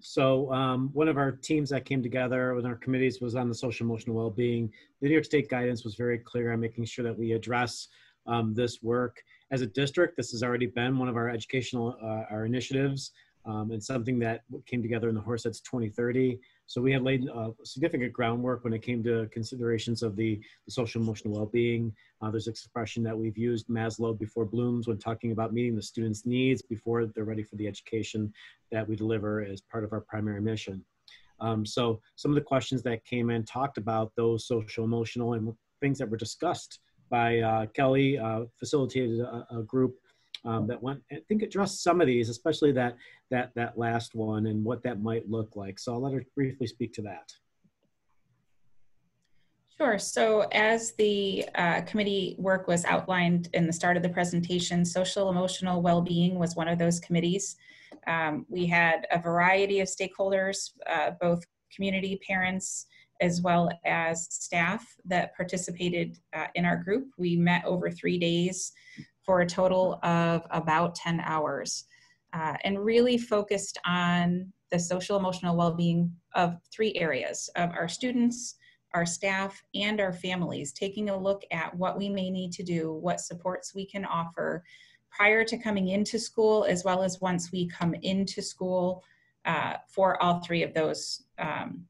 So um, one of our teams that came together with our committees was on the social emotional well-being. The New York State guidance was very clear on making sure that we address um, this work. As a district, this has already been one of our educational, uh, our initiatives um, and something that came together in the Horseheads 2030. So we had laid uh, significant groundwork when it came to considerations of the, the social emotional well-being. Uh, there's expression that we've used Maslow before Bloom's when talking about meeting the students' needs before they're ready for the education that we deliver as part of our primary mission. Um, so some of the questions that came in talked about those social emotional and things that were discussed by uh, Kelly, uh, facilitated a, a group um, that went, I think addressed some of these, especially that, that, that last one and what that might look like. So I'll let her briefly speak to that. Sure. So as the uh, committee work was outlined in the start of the presentation, social emotional well-being was one of those committees. Um, we had a variety of stakeholders, uh, both community parents, as well as staff that participated uh, in our group. We met over three days for a total of about 10 hours uh, and really focused on the social emotional well-being of three areas of our students, our staff, and our families, taking a look at what we may need to do, what supports we can offer prior to coming into school, as well as once we come into school uh, for all three of those um,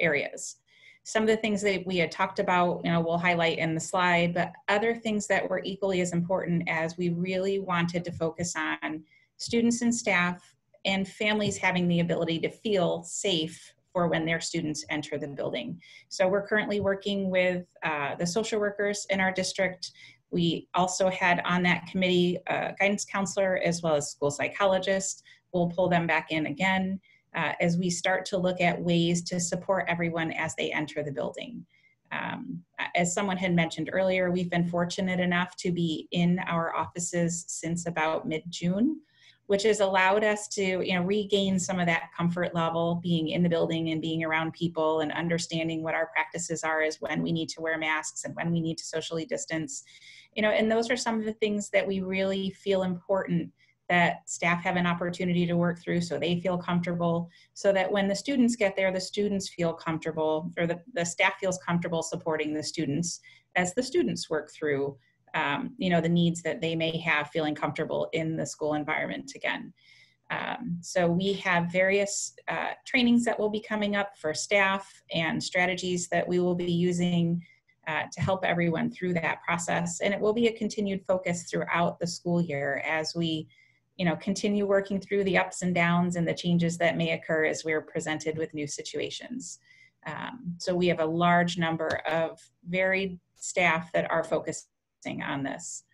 areas some of the things that we had talked about, you know, we'll highlight in the slide, but other things that were equally as important as we really wanted to focus on students and staff and families having the ability to feel safe for when their students enter the building. So we're currently working with uh, the social workers in our district. We also had on that committee a guidance counselor as well as school psychologist. We'll pull them back in again uh, as we start to look at ways to support everyone as they enter the building. Um, as someone had mentioned earlier, we've been fortunate enough to be in our offices since about mid-June, which has allowed us to you know, regain some of that comfort level being in the building and being around people and understanding what our practices are is when we need to wear masks and when we need to socially distance. You know, and those are some of the things that we really feel important that staff have an opportunity to work through so they feel comfortable so that when the students get there the students feel comfortable or the, the staff feels comfortable supporting the students as the students work through um, you know the needs that they may have feeling comfortable in the school environment again um, so we have various uh, trainings that will be coming up for staff and strategies that we will be using uh, to help everyone through that process. And it will be a continued focus throughout the school year as we you know, continue working through the ups and downs and the changes that may occur as we're presented with new situations. Um, so we have a large number of varied staff that are focusing on this.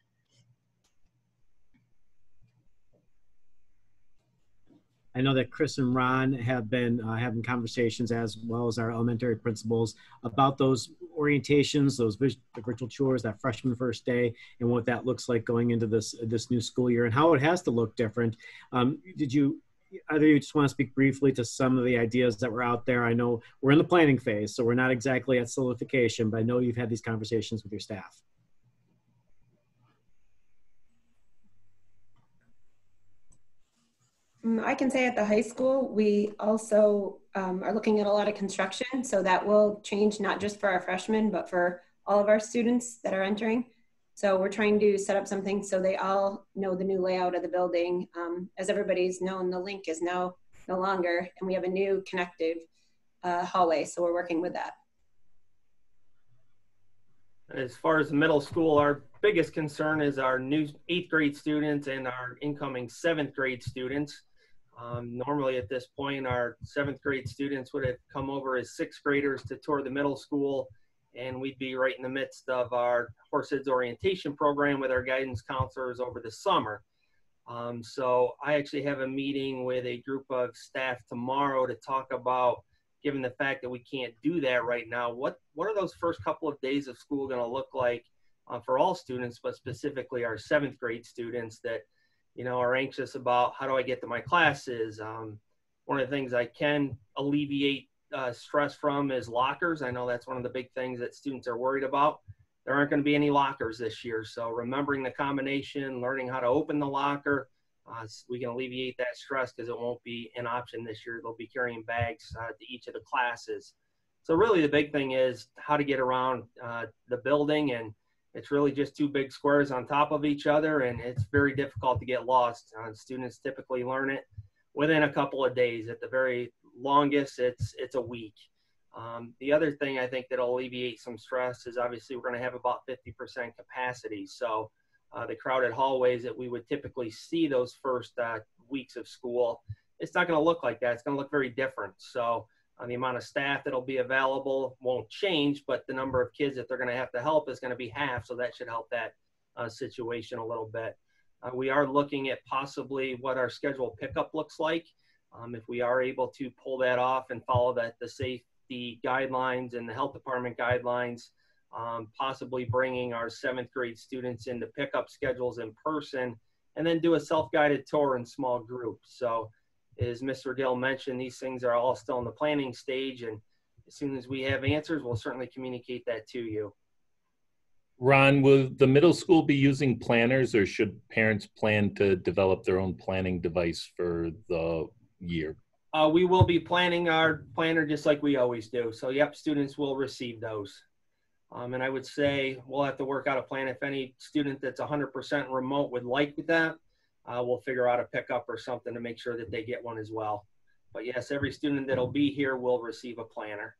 I know that Chris and Ron have been uh, having conversations as well as our elementary principals about those orientations, those virtual tours, that freshman first day, and what that looks like going into this this new school year, and how it has to look different. Um, did you either you just want to speak briefly to some of the ideas that were out there? I know we're in the planning phase, so we're not exactly at solidification, but I know you've had these conversations with your staff. Mm, I can say at the high school, we also um, are looking at a lot of construction. So that will change not just for our freshmen, but for all of our students that are entering. So we're trying to set up something so they all know the new layout of the building. Um, as everybody's known, the link is now no longer, and we have a new connective uh, hallway. So we're working with that. As far as the middle school, our biggest concern is our new eighth grade students and our incoming seventh grade students. Um, normally at this point, our seventh grade students would have come over as sixth graders to tour the middle school, and we'd be right in the midst of our Horseheads orientation program with our guidance counselors over the summer. Um, so I actually have a meeting with a group of staff tomorrow to talk about given the fact that we can't do that right now, what, what are those first couple of days of school going to look like uh, for all students, but specifically our seventh grade students that, you know, are anxious about how do I get to my classes? Um, one of the things I can alleviate uh, stress from is lockers. I know that's one of the big things that students are worried about. There aren't going to be any lockers this year. So remembering the combination, learning how to open the locker, uh, we can alleviate that stress because it won't be an option this year. They'll be carrying bags uh, to each of the classes. So really the big thing is how to get around uh, the building and it's really just two big squares on top of each other and it's very difficult to get lost. Uh, students typically learn it within a couple of days. At the very longest, it's, it's a week. Um, the other thing I think that'll alleviate some stress is obviously we're going to have about 50% capacity. So uh, the crowded hallways that we would typically see those first uh, weeks of school, it's not going to look like that. It's going to look very different. So uh, the amount of staff that'll be available won't change, but the number of kids that they're going to have to help is going to be half. So that should help that uh, situation a little bit. Uh, we are looking at possibly what our schedule pickup looks like. Um, if we are able to pull that off and follow that the safety guidelines and the health department guidelines, um, possibly bringing our seventh grade students into pickup schedules in person, and then do a self-guided tour in small groups. So as Mr. Gill mentioned, these things are all still in the planning stage, and as soon as we have answers, we'll certainly communicate that to you. Ron, will the middle school be using planners or should parents plan to develop their own planning device for the year? Uh, we will be planning our planner just like we always do. So, yep, students will receive those. Um, and I would say we'll have to work out a plan. If any student that's 100% remote would like that, uh, we'll figure out a pickup or something to make sure that they get one as well. But yes, every student that'll be here will receive a planner.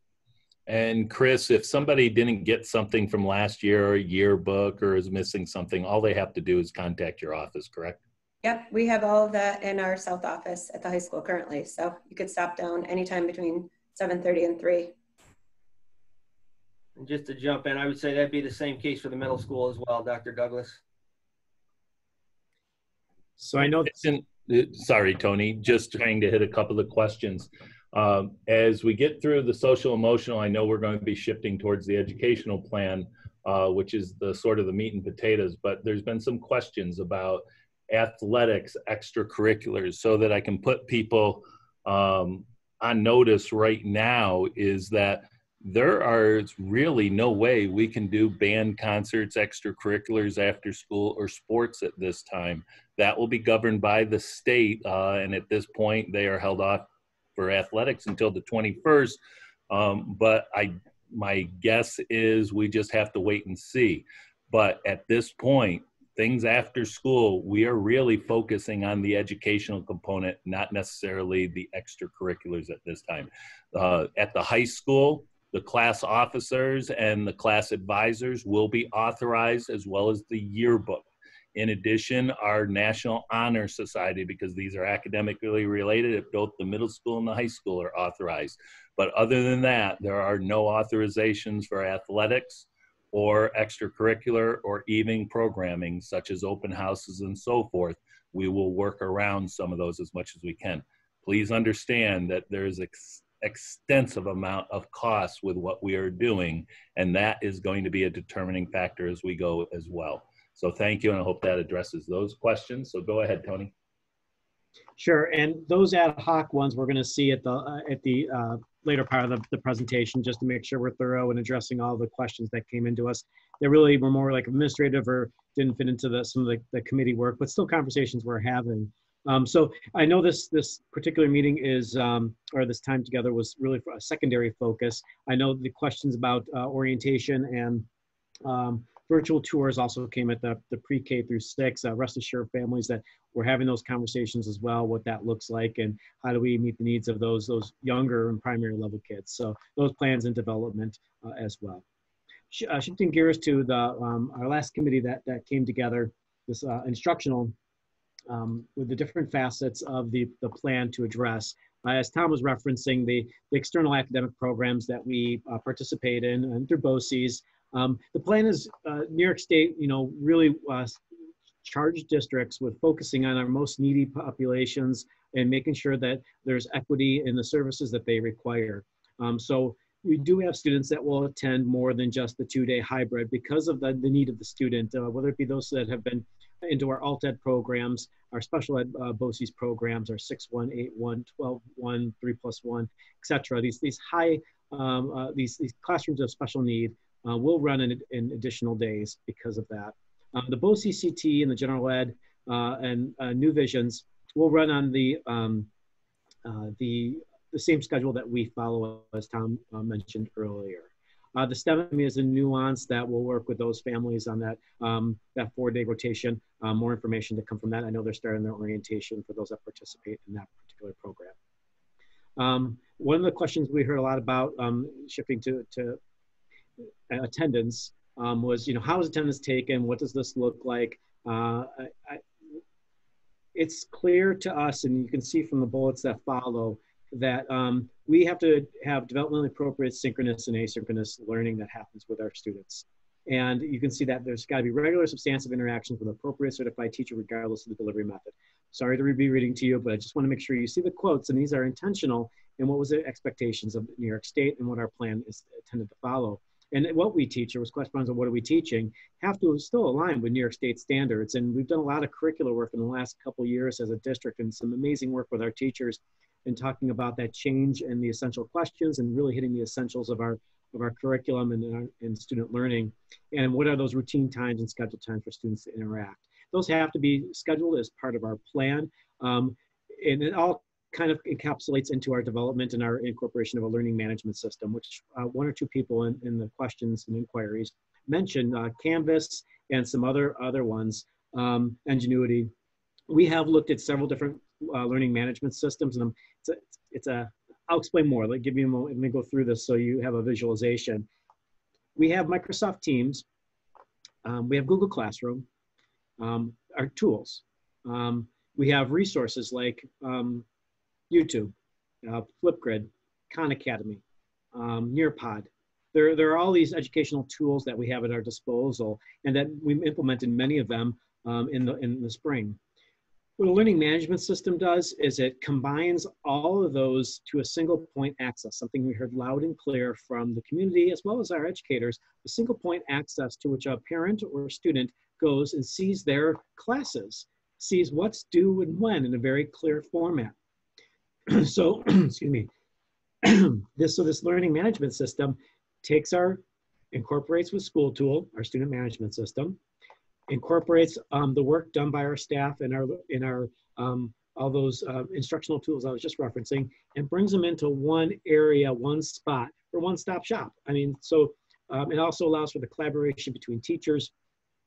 And Chris, if somebody didn't get something from last year or a yearbook or is missing something, all they have to do is contact your office, correct? Yep, we have all of that in our south office at the high school currently. So you could stop down anytime between 7.30 and 3. And just to jump in, I would say that'd be the same case for the middle school as well, Dr. Douglas. So I know. sorry, Tony, just trying to hit a couple of questions. Um, as we get through the social emotional, I know we're going to be shifting towards the educational plan, uh, which is the sort of the meat and potatoes, but there's been some questions about athletics, extracurriculars, so that I can put people um, on notice right now is that there are really no way we can do band concerts, extracurriculars after school, or sports at this time. That will be governed by the state, uh, and at this point, they are held off for athletics until the 21st. Um, but I, my guess is we just have to wait and see. But at this point, things after school, we are really focusing on the educational component, not necessarily the extracurriculars at this time. Uh, at the high school, the class officers and the class advisors will be authorized as well as the yearbook. In addition, our National Honor Society, because these are academically related at both the middle school and the high school, are authorized. But other than that, there are no authorizations for athletics or extracurricular or evening programming, such as open houses and so forth. We will work around some of those as much as we can. Please understand that there's ex extensive amount of costs with what we are doing, and that is going to be a determining factor as we go as well. So thank you, and I hope that addresses those questions. So go ahead, Tony. Sure, and those ad hoc ones we're going to see at the uh, at the uh, later part of the, the presentation, just to make sure we're thorough in addressing all the questions that came into us. They really were more like administrative or didn't fit into the, some of the, the committee work, but still conversations we're having. Um, so I know this this particular meeting is um, or this time together was really for a secondary focus. I know the questions about uh, orientation and um, virtual tours also came at the, the pre-K through six. Uh, rest assured families that we're having those conversations as well, what that looks like and how do we meet the needs of those, those younger and primary level kids. So those plans in development uh, as well. Sh uh, shifting gears to the, um, our last committee that, that came together, this uh, instructional um, with the different facets of the, the plan to address. Uh, as Tom was referencing, the, the external academic programs that we uh, participate in and through BOCES, um, the plan is uh, New York State, you know, really uh, charged districts with focusing on our most needy populations and making sure that there's equity in the services that they require. Um, so we do have students that will attend more than just the two-day hybrid because of the, the need of the student, uh, whether it be those that have been into our alt ed programs, our special ed uh, BOCES programs, our 6 1, 8 1, 12 1, 3 plus 1, etc. These, these high, um, uh, these, these classrooms of special need uh, will run in, in additional days because of that. Um, the BOCES CTE and the general ed uh, and uh, New Visions will run on the, um, uh, the, the same schedule that we follow, as Tom uh, mentioned earlier. The STEM is a nuance that will work with those families on that, um, that four-day rotation. More information to come from that. I know they're starting their orientation for those that participate in that particular program. Um, one of the questions we heard a lot about um, shifting to, to attendance um, was, you know, how is attendance taken? What does this look like? Uh, I, I, it's clear to us, and you can see from the bullets that follow, that um, we have to have developmentally appropriate synchronous and asynchronous learning that happens with our students. And you can see that there's got to be regular substantive interactions with appropriate certified teacher regardless of the delivery method. Sorry to be reading to you, but I just want to make sure you see the quotes, and these are intentional and what was the expectations of New York State and what our plan is intended to follow. And what we teach, or was questions on what are we teaching, have to still align with New York State standards. And we've done a lot of curricular work in the last couple years as a district and some amazing work with our teachers in talking about that change and the essential questions and really hitting the essentials of our of our curriculum and, and student learning. And what are those routine times and scheduled times for students to interact? Those have to be scheduled as part of our plan. Um, and it all kind of encapsulates into our development and our incorporation of a learning management system which uh, one or two people in, in the questions and inquiries mentioned uh, canvas and some other other ones um, Edgenuity we have looked at several different uh, learning management systems, and it's a, it's a I'll explain more. Let give you a moment. Let me go through this so you have a visualization. We have Microsoft Teams. Um, we have Google Classroom. Um, our tools. Um, we have resources like um, YouTube, uh, Flipgrid, Khan Academy, um, Nearpod. There, there are all these educational tools that we have at our disposal, and that we've implemented many of them um, in the in the spring. What a learning management system does is it combines all of those to a single point access, something we heard loud and clear from the community as well as our educators, a single point access to which a parent or student goes and sees their classes, sees what's due and when in a very clear format. so, excuse me, this, so this learning management system takes our, incorporates with SchoolTool, our student management system, incorporates um, the work done by our staff in our in our um, all those uh, instructional tools I was just referencing and brings them into one area, one spot for one-stop shop. I mean, so um, it also allows for the collaboration between teachers.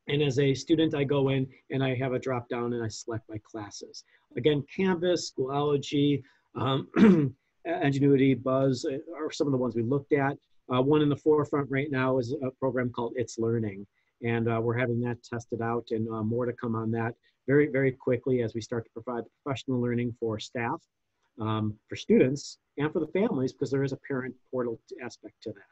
And as a student, I go in and I have a drop down and I select my classes. Again, Canvas, Schoology, um, Edgenuity, Buzz uh, are some of the ones we looked at. Uh, one in the forefront right now is a program called itslearning and uh, we're having that tested out and uh, more to come on that very, very quickly as we start to provide professional learning for staff, um, for students, and for the families because there is a parent portal aspect to that.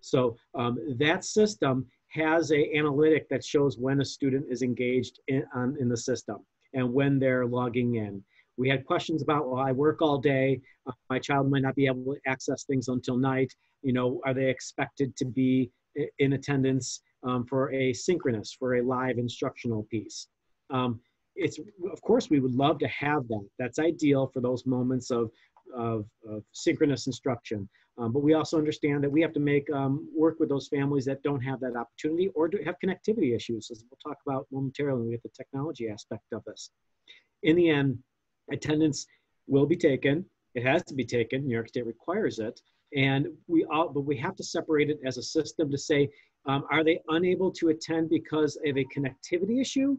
So um, that system has a analytic that shows when a student is engaged in, um, in the system and when they're logging in. We had questions about, well, I work all day. Uh, my child might not be able to access things until night. You know, are they expected to be in attendance? um, for a synchronous, for a live instructional piece. Um, it's of course we would love to have that. That's ideal for those moments of of, of synchronous instruction. Um, but we also understand that we have to make um, work with those families that don't have that opportunity or do have connectivity issues, as we'll talk about momentarily with the technology aspect of this. In the end, attendance will be taken. It has to be taken. New York State requires it, and we all, but we have to separate it as a system to say um, are they unable to attend because of a connectivity issue?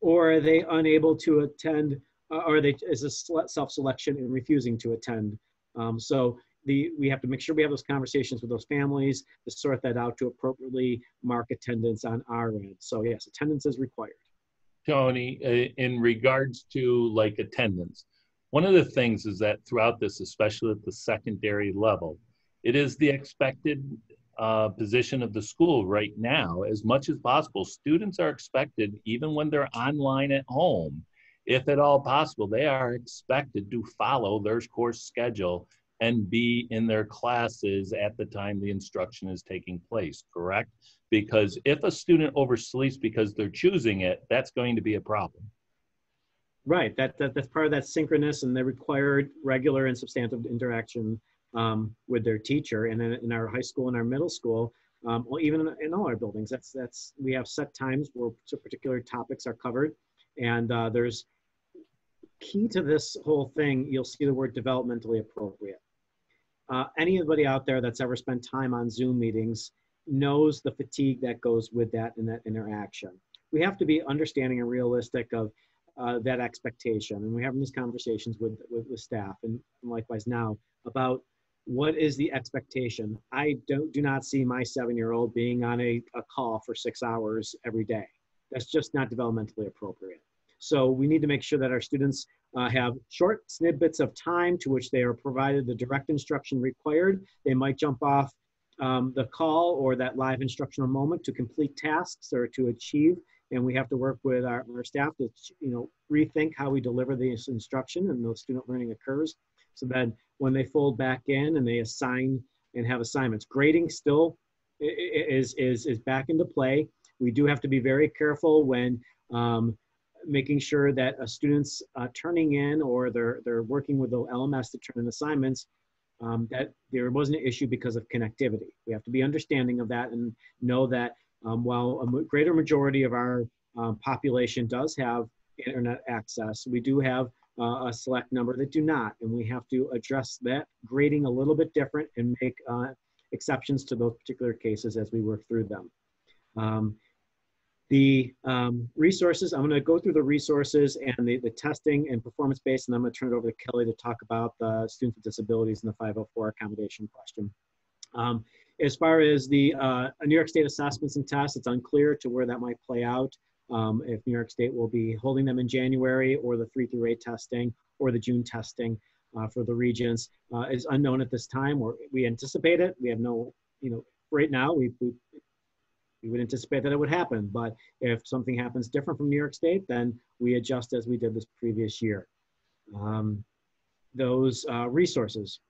Or are they unable to attend, uh, or are they is a self-selection and refusing to attend? Um, so the, we have to make sure we have those conversations with those families to sort that out to appropriately mark attendance on our end. So yes, attendance is required. Tony, uh, in regards to like attendance, one of the things is that throughout this, especially at the secondary level, it is the expected uh, position of the school right now, as much as possible, students are expected, even when they're online at home, if at all possible, they are expected to follow their course schedule and be in their classes at the time the instruction is taking place, correct? Because if a student oversleeps because they're choosing it, that's going to be a problem. Right, that, that, that's part of that synchronous and the required regular and substantive interaction um, with their teacher. And in, in our high school and our middle school, um, or even in, in, all our buildings, that's, that's, we have set times where particular topics are covered. And uh, there's key to this whole thing, you'll see the word developmentally appropriate. Uh, anybody out there that's ever spent time on Zoom meetings knows the fatigue that goes with that and that interaction. We have to be understanding and realistic of uh, that expectation. And we're having these conversations with, with, with staff and, likewise now about what is the expectation. I don't, do not see my seven-year-old being on a, a call for six hours every day. That's just not developmentally appropriate. So we need to make sure that our students uh, have short snippets of time to which they are provided the direct instruction required. They might jump off um, the call or that live instructional moment to complete tasks or to achieve. And we have to work with our, our staff to you know rethink how we deliver this instruction and the student learning occurs. So that when they fold back in and they assign and have assignments grading still is is is back into play. We do have to be very careful when um, making sure that a student's uh, turning in or they're they're working with the LMS to turn in assignments um, that there wasn't an issue because of connectivity. We have to be understanding of that and know that um, while a greater majority of our um, population does have internet access, we do have uh, a select number that do not, and we have to address that grading a little bit different and make uh, exceptions to those particular cases as we work through them. Um, the um, resources, I'm going to go through the resources and the, the testing and performance based, and I'm going to turn it over to Kelly to talk about the students with disabilities and the 504 accommodation question. Um, as far as the uh, New York State assessments and tests, it's unclear to where that might play out. Um, if New York State will be holding them in January or the three through eight testing or the June testing uh, for the Regents uh, is unknown at this time. Or we anticipate it. We have no, you know, right now we, we we would anticipate that it would happen. But if something happens different from New York State, then we adjust as we did this previous year. Um, those uh, resources.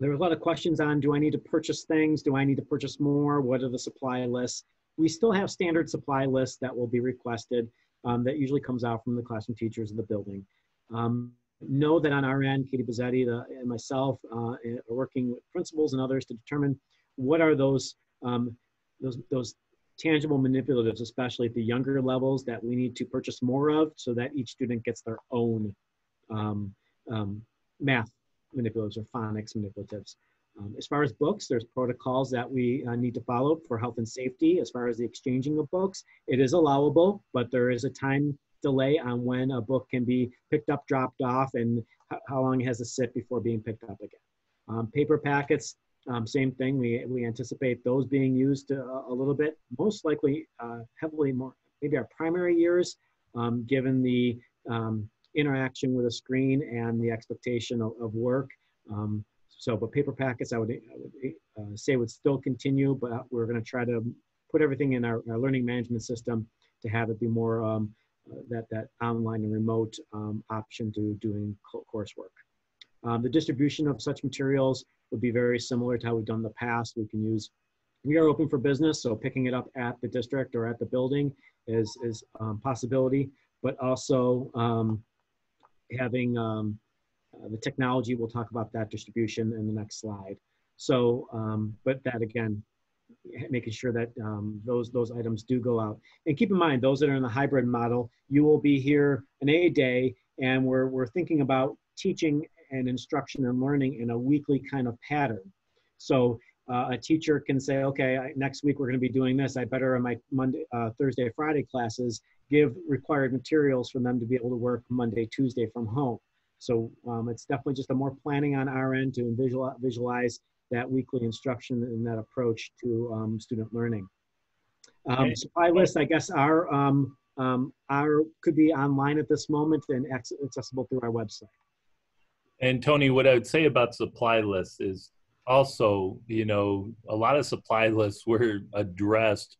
There were a lot of questions on, do I need to purchase things? Do I need to purchase more? What are the supply lists? We still have standard supply lists that will be requested um, that usually comes out from the classroom teachers of the building. Um, know that on our end, Katie Bazzetti and myself uh, are working with principals and others to determine what are those, um, those, those tangible manipulatives, especially at the younger levels, that we need to purchase more of so that each student gets their own um, um, math manipulatives or phonics manipulatives. Um, as far as books, there's protocols that we uh, need to follow for health and safety. As far as the exchanging of books, it is allowable, but there is a time delay on when a book can be picked up, dropped off, and how long it has to sit before being picked up again. Um, paper packets, um, same thing, we, we anticipate those being used uh, a little bit, most likely uh, heavily more, maybe our primary years, um, given the um, interaction with a screen and the expectation of, of work. Um, so, but paper packets, I would, I would uh, say would still continue, but we're gonna try to put everything in our, our learning management system to have it be more um, uh, that, that online and remote um, option to doing coursework. Um, the distribution of such materials would be very similar to how we've done in the past. We can use, we are open for business, so picking it up at the district or at the building is, is um, possibility, but also um, having um, uh, the technology, we'll talk about that distribution in the next slide. So, um, but that again, making sure that um, those those items do go out. And keep in mind, those that are in the hybrid model, you will be here an A day, and we're, we're thinking about teaching and instruction and learning in a weekly kind of pattern. So uh, a teacher can say, okay, I, next week we're going to be doing this. I better in my Monday, uh, Thursday, Friday classes give required materials for them to be able to work Monday, Tuesday from home. So um, it's definitely just a more planning on our end to visual, visualize that weekly instruction and that approach to um, student learning. Um, supply list, I guess, our, um, um, our could be online at this moment and accessible through our website. And Tony, what I would say about supply lists is also, you know, a lot of supply lists were addressed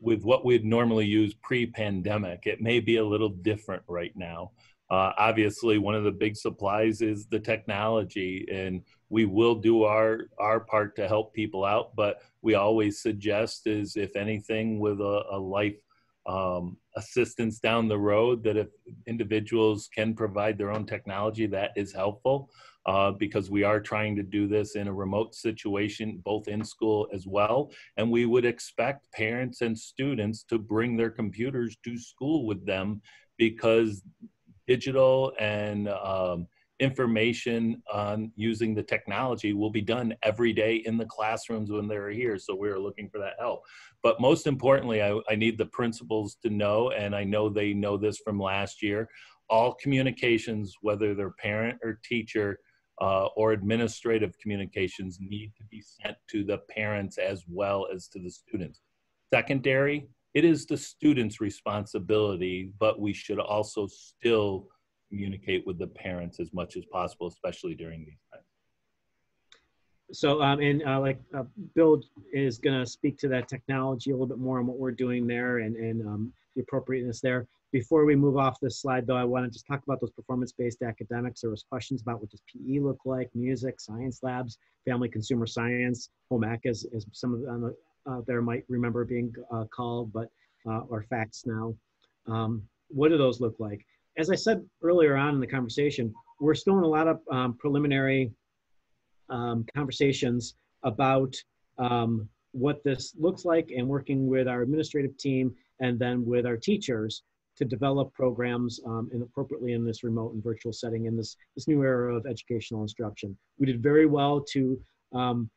with what we'd normally use pre-pandemic. It may be a little different right now. Uh, obviously, one of the big supplies is the technology, and we will do our our part to help people out. But we always suggest is if anything with a, a life um, assistance down the road, that if individuals can provide their own technology, that is helpful. Uh, because we are trying to do this in a remote situation, both in school as well. And we would expect parents and students to bring their computers to school with them because digital and um, information on using the technology will be done every day in the classrooms when they're here. So we're looking for that help. But most importantly, I, I need the principals to know, and I know they know this from last year, all communications, whether they're parent or teacher, uh, or administrative communications need to be sent to the parents as well as to the students. Secondary, it is the student's responsibility, but we should also still communicate with the parents as much as possible, especially during these times. So, um, and uh, like uh, Bill is going to speak to that technology a little bit more on what we're doing there and, and um, the appropriateness there. Before we move off this slide, though, I want to just talk about those performance-based academics. There was questions about what does PE look like, music, science labs, family consumer science, home ec, as, as some of them uh, there might remember being uh, called, but uh, or FACS now. Um, what do those look like? As I said earlier on in the conversation, we're still in a lot of um, preliminary um, conversations about um, what this looks like and working with our administrative team and then with our teachers to develop programs um, and appropriately in this remote and virtual setting in this, this new era of educational instruction. We did very well to, um,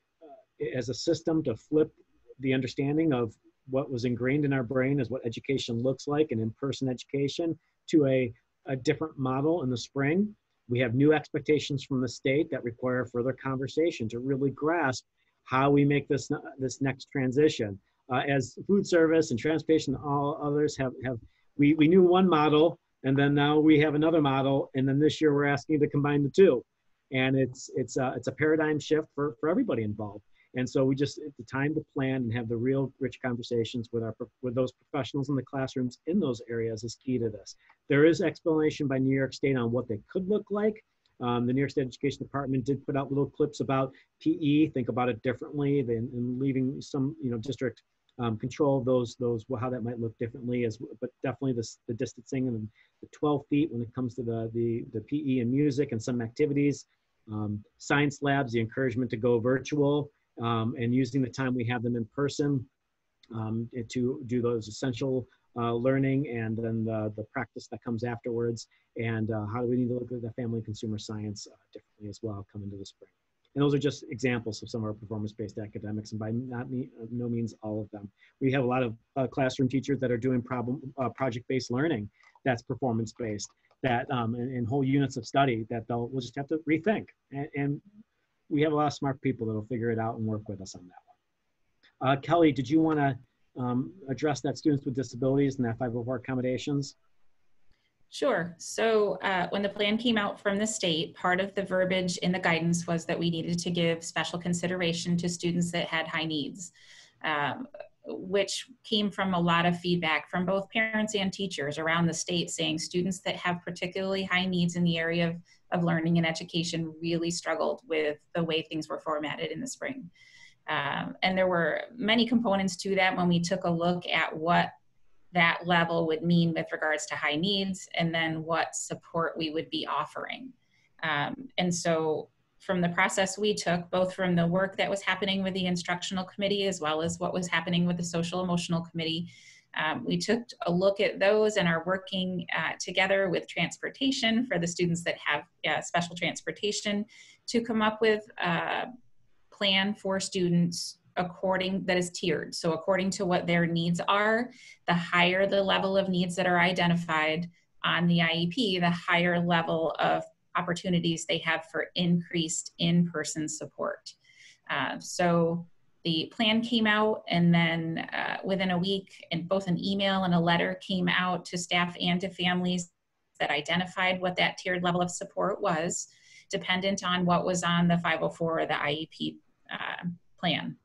as a system, to flip the understanding of what was ingrained in our brain as what education looks like and in-person education to a, a different model in the spring. We have new expectations from the state that require further conversation to really grasp how we make this, this next transition. Uh, as food service and transportation all others have, have we, we knew one model and then now we have another model and then this year we're asking to combine the two and it's it's a, it's a paradigm shift for, for everybody involved and so we just the time to plan and have the real rich conversations with our with those professionals in the classrooms in those areas is key to this. There is explanation by new york state on what they could look like. Um, the New York State Education Department did put out little clips about PE, think about it differently, and, and leaving some, you know, district um, control those those how that might look differently as but definitely the, the distancing and the 12 feet when it comes to the the, the PE and music and some activities. Um, science labs the encouragement to go virtual um, and using the time we have them in person um, to do those essential uh, learning and then the, the practice that comes afterwards and uh, how do we need to look at the family consumer science uh, differently as well come into the spring and those are just examples of some of our performance-based academics, and by not me, no means all of them. We have a lot of uh, classroom teachers that are doing problem uh, project-based learning that's performance-based, that um, and, and, whole units of study that they'll we'll just have to rethink. And, and, we have a lot of smart people that'll figure it out and work with us on that one. Uh, Kelly, did you want to um, address that students with disabilities and that 504 accommodations? Sure. So uh, when the plan came out from the state, part of the verbiage in the guidance was that we needed to give special consideration to students that had high needs, um, which came from a lot of feedback from both parents and teachers around the state saying students that have particularly high needs in the area of, of learning and education really struggled with the way things were formatted in the spring. Um, and there were many components to that when we took a look at what that level would mean with regards to high needs and then what support we would be offering. Um, and so from the process we took, both from the work that was happening with the instructional committee as well as what was happening with the social emotional committee, um, we took a look at those and are working uh, together with transportation for the students that have uh, special transportation to come up with a plan for students according that is tiered. So according to what their needs are, the higher the level of needs that are identified on the IEP, the higher level of opportunities they have for increased in-person support. Uh, so the plan came out and then uh, within a week and both an email and a letter came out to staff and to families that identified what that tiered level of support was dependent on what was on the 504 or the IEP uh, plan.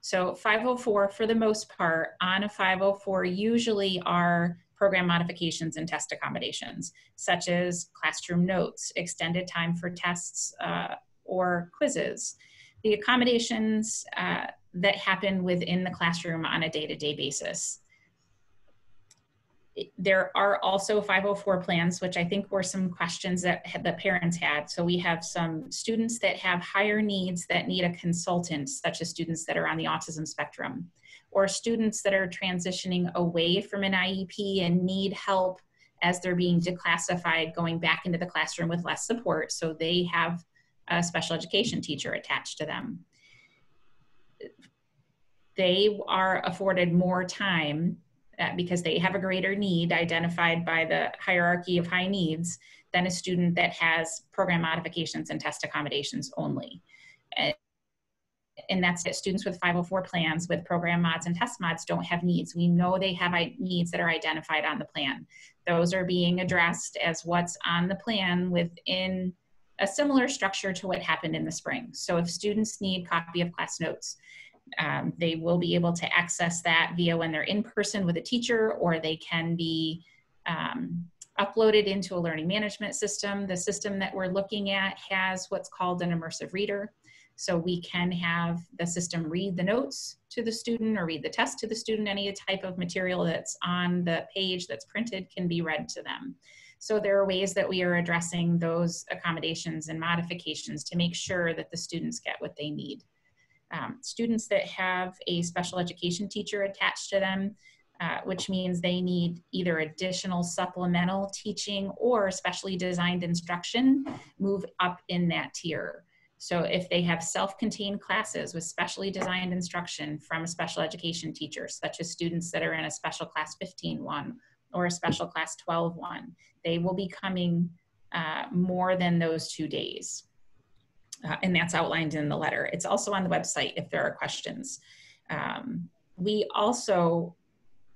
So 504 for the most part on a 504 usually are program modifications and test accommodations, such as classroom notes, extended time for tests uh, or quizzes. The accommodations uh, that happen within the classroom on a day-to-day basis. There are also 504 plans, which I think were some questions that the parents had. So we have some students that have higher needs that need a consultant, such as students that are on the autism spectrum, or students that are transitioning away from an IEP and need help as they're being declassified, going back into the classroom with less support. So they have a special education teacher attached to them they are afforded more time uh, because they have a greater need identified by the hierarchy of high needs than a student that has program modifications and test accommodations only. And, that's it. Students with 504 plans with program mods and test mods don't have needs. We know they have needs that are identified on the plan. Those are being addressed as what's on the plan within a similar structure to what happened in the spring. So if students need copy of class notes, um, they will be able to access that via when they're in person with a teacher or they can be um, uploaded into a learning management system. The system that we're looking at has what's called an immersive reader. So we can have the system read the notes to the student or read the test to the student. Any type of material that's on the page that's printed can be read to them. So there are ways that we are addressing those accommodations and modifications to make sure that the students get what they need um, students that have a special education teacher attached to them, uh, which means they need either additional supplemental teaching or specially designed instruction, move up in that tier. So if they have self-contained classes with specially designed instruction from a special education teacher, such as students that are in a special class 15-1 or a special class 12-1, they will be coming uh, more than those two days uh, and that's outlined in the letter. It's also on the website if there are questions. Um, we also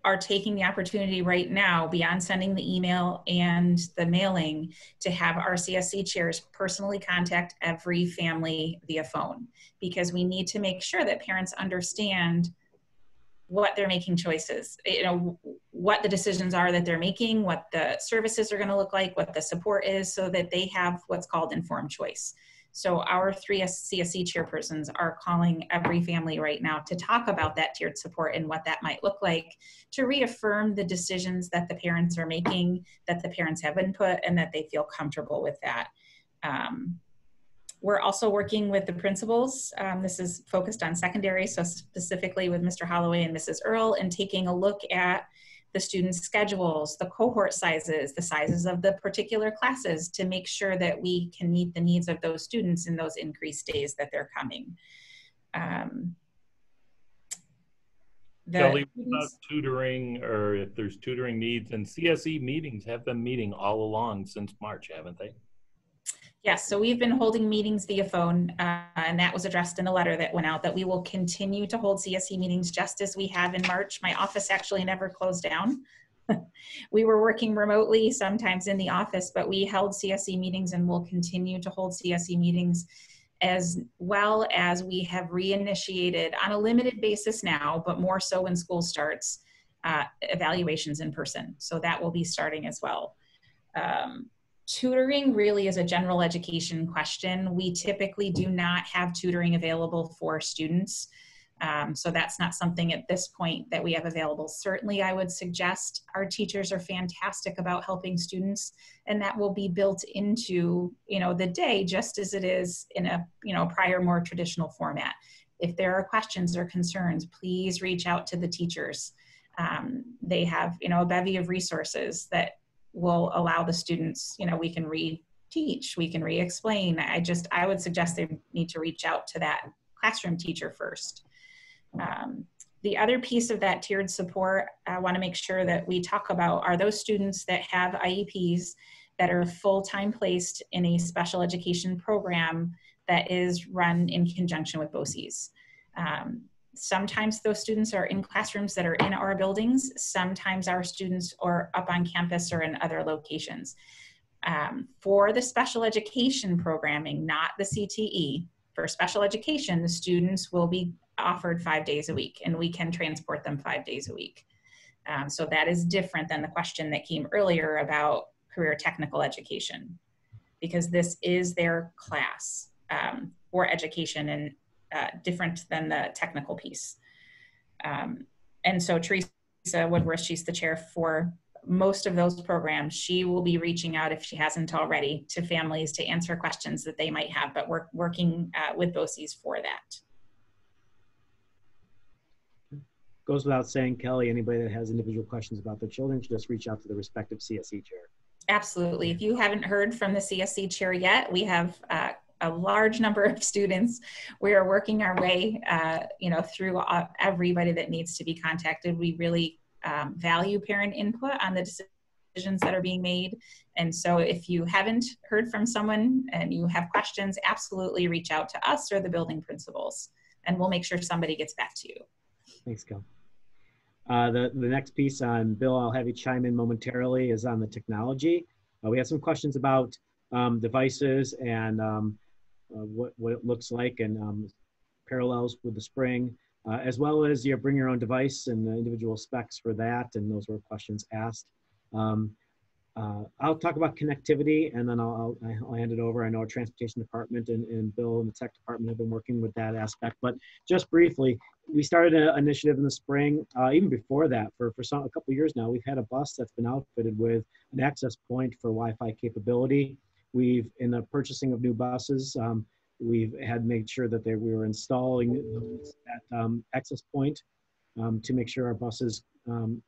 are taking the opportunity right now, beyond sending the email and the mailing, to have our CSE chairs personally contact every family via phone because we need to make sure that parents understand what they're making choices you know what the decisions are that they're making what the services are going to look like what the support is so that they have what's called informed choice so our three CSE chairpersons are calling every family right now to talk about that tiered support and what that might look like to reaffirm the decisions that the parents are making, that the parents have input, and that they feel comfortable with that. Um, we're also working with the principals. Um, this is focused on secondary, so specifically with Mr. Holloway and Mrs. Earl, and taking a look at the students' schedules, the cohort sizes, the sizes of the particular classes to make sure that we can meet the needs of those students in those increased days that they're coming. Um, Kelly, about tutoring or if there's tutoring needs and CSE meetings have been meeting all along since March, haven't they? Yes, so we've been holding meetings via phone, uh, and that was addressed in the letter that went out that we will continue to hold CSE meetings just as we have in March. My office actually never closed down. we were working remotely, sometimes in the office, but we held CSE meetings and will continue to hold CSE meetings as well as we have reinitiated on a limited basis now, but more so when school starts, uh, evaluations in person. So that will be starting as well. Um, tutoring really is a general education question. We typically do not have tutoring available for students. Um, so that's not something at this point that we have available. Certainly, I would suggest our teachers are fantastic about helping students, and that will be built into you know the day just as it is in a you know prior more traditional format. If there are questions or concerns, please reach out to the teachers. Um, they have you know a bevy of resources that will allow the students, you know, we can re-teach, we can re-explain. I just, I would suggest they need to reach out to that classroom teacher first. Um, the other piece of that tiered support, I want to make sure that we talk about are those students that have IEPs that are full-time placed in a special education program that is run in conjunction with BOCES. Um, sometimes those students are in classrooms that are in our buildings. Sometimes our students are up on campus or in other locations. Um, for the special education programming, not the CTE, for special education, the students will be offered five days a week and we can transport them five days a week. Um, so that is different than the question that came earlier about career technical education, because this is their class um, for education and uh, different than the technical piece. Um, and so Teresa Woodworth, she's the chair for most of those programs. She will be reaching out if she hasn't already to families to answer questions that they might have, but we're working uh, with BOCES for that. Goes without saying, Kelly, anybody that has individual questions about their children should just reach out to the respective CSE chair. Absolutely. If you haven't heard from the CSE chair yet, we have uh, a large number of students. We are working our way, uh, you know, through uh, everybody that needs to be contacted. We really um, value parent input on the decisions that are being made. And so if you haven't heard from someone and you have questions, absolutely reach out to us or the building principals, and we'll make sure somebody gets back to you. Thanks, Kel. Uh, the, the next piece on Bill, I'll have you chime in momentarily, is on the technology. Uh, we have some questions about um, devices and um, what, what it looks like and um, parallels with the spring, uh, as well as you bring your own device and the individual specs for that. And those were questions asked. Um, uh, I'll talk about connectivity and then I'll, I'll, I'll, hand it over. I know our transportation department and, and Bill and the tech department have been working with that aspect, but just briefly, we started an initiative in the spring, uh, even before that, for, for some, a couple years now, we've had a bus that's been outfitted with an access point for Wi-Fi capability. We've, in the purchasing of new buses, um, we've had made sure that they, we were installing that um, access point um, to make sure our buses um,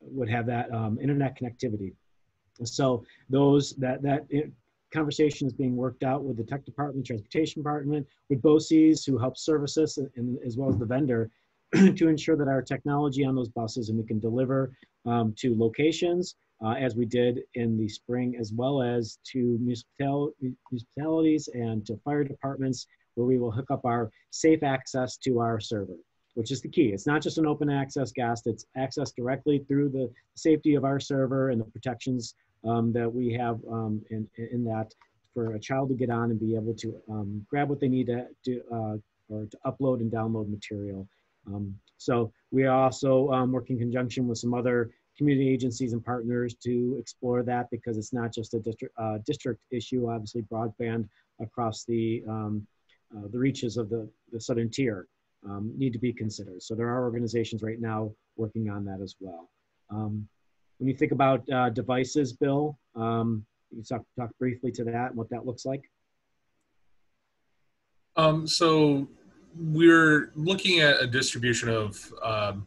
would have that um, internet connectivity. So those that that conversation is being worked out with the tech department, transportation department, with BOCES who help service us, and, as well as the vendor, to ensure that our technology on those buses and we can deliver um, to locations uh, as we did in the spring, as well as to municipal, municipalities and to fire departments, where we will hook up our safe access to our server which is the key. It's not just an open access GAST, it's access directly through the safety of our server and the protections um, that we have um, in, in that for a child to get on and be able to um, grab what they need to do uh, or to upload and download material. Um, so we are also um, working in conjunction with some other community agencies and partners to explore that because it's not just a district uh, district issue. Obviously, broadband across the um, uh, the reaches of the, the southern tier um, need to be considered. So there are organizations right now working on that as well. Um, when you think about uh, devices, Bill, um, you talk, talk briefly to that and what that looks like. Um, so we're looking at a distribution of um,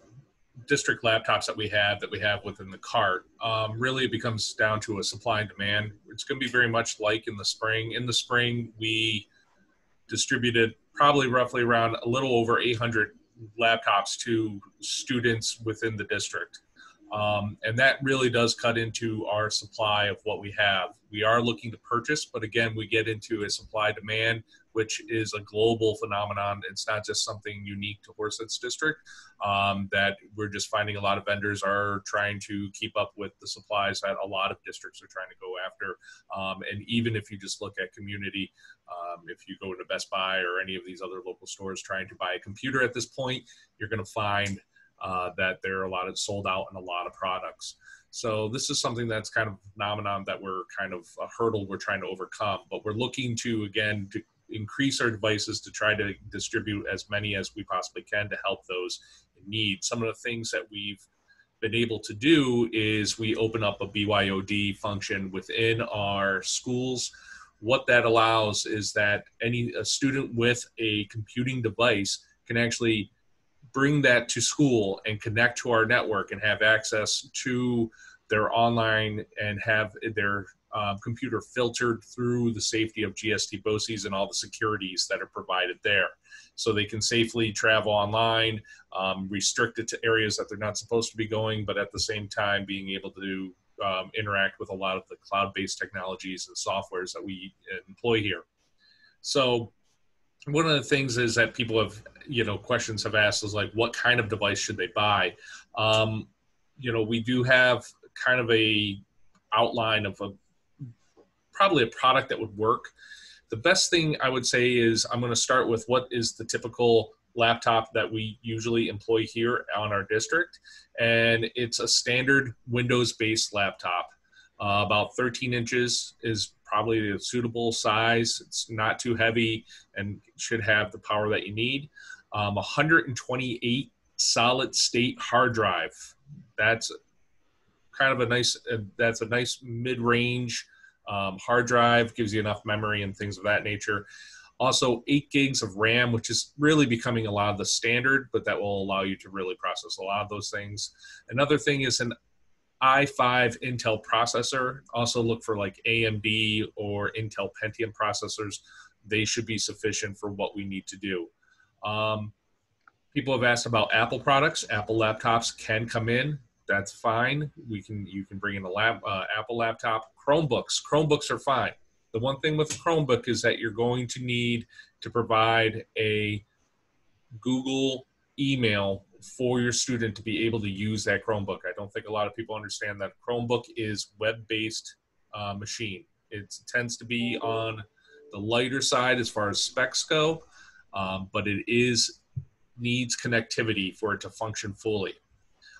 district laptops that we have that we have within the cart. Um, really, it becomes down to a supply and demand. It's going to be very much like in the spring. In the spring, we distributed probably roughly around a little over 800 laptops to students within the district. Um, and that really does cut into our supply of what we have. We are looking to purchase, but again, we get into a supply demand, which is a global phenomenon. It's not just something unique to Horseheads District. Um, that we're just finding a lot of vendors are trying to keep up with the supplies that a lot of districts are trying to go after. Um, and even if you just look at community, um, if you go to Best Buy or any of these other local stores trying to buy a computer at this point, you're going to find uh, that there are a lot of sold out in a lot of products. So this is something that's kind of a phenomenon that we're kind of a hurdle we're trying to overcome. But we're looking to again to increase our devices to try to distribute as many as we possibly can to help those in need. Some of the things that we've been able to do is we open up a BYOD function within our schools. What that allows is that any a student with a computing device can actually bring that to school and connect to our network and have access to their online and have their um, computer filtered through the safety of GST BOCES and all the securities that are provided there. So they can safely travel online, um, restricted to areas that they're not supposed to be going, but at the same time being able to um, interact with a lot of the cloud-based technologies and softwares that we employ here. So one of the things is that people have you know questions have asked is like what kind of device should they buy um, you know we do have kind of a outline of a probably a product that would work the best thing i would say is i'm going to start with what is the typical laptop that we usually employ here on our district, and it's a standard Windows-based laptop. Uh, about 13 inches is probably a suitable size. It's not too heavy and should have the power that you need. Um, 128 solid state hard drive. That's kind of a nice. Uh, that's a nice mid-range um, hard drive. Gives you enough memory and things of that nature. Also, eight gigs of RAM, which is really becoming a lot of the standard, but that will allow you to really process a lot of those things. Another thing is an i5 Intel processor. Also, look for like AMD or Intel Pentium processors. They should be sufficient for what we need to do. Um, people have asked about Apple products. Apple laptops can come in. That's fine. We can you can bring in a lap, uh, Apple laptop. Chromebooks. Chromebooks are fine. The one thing with Chromebook is that you're going to need to provide a Google email for your student to be able to use that Chromebook. I don't think a lot of people understand that Chromebook is web-based uh, machine. It tends to be on the lighter side as far as specs go, um, but it is needs connectivity for it to function fully.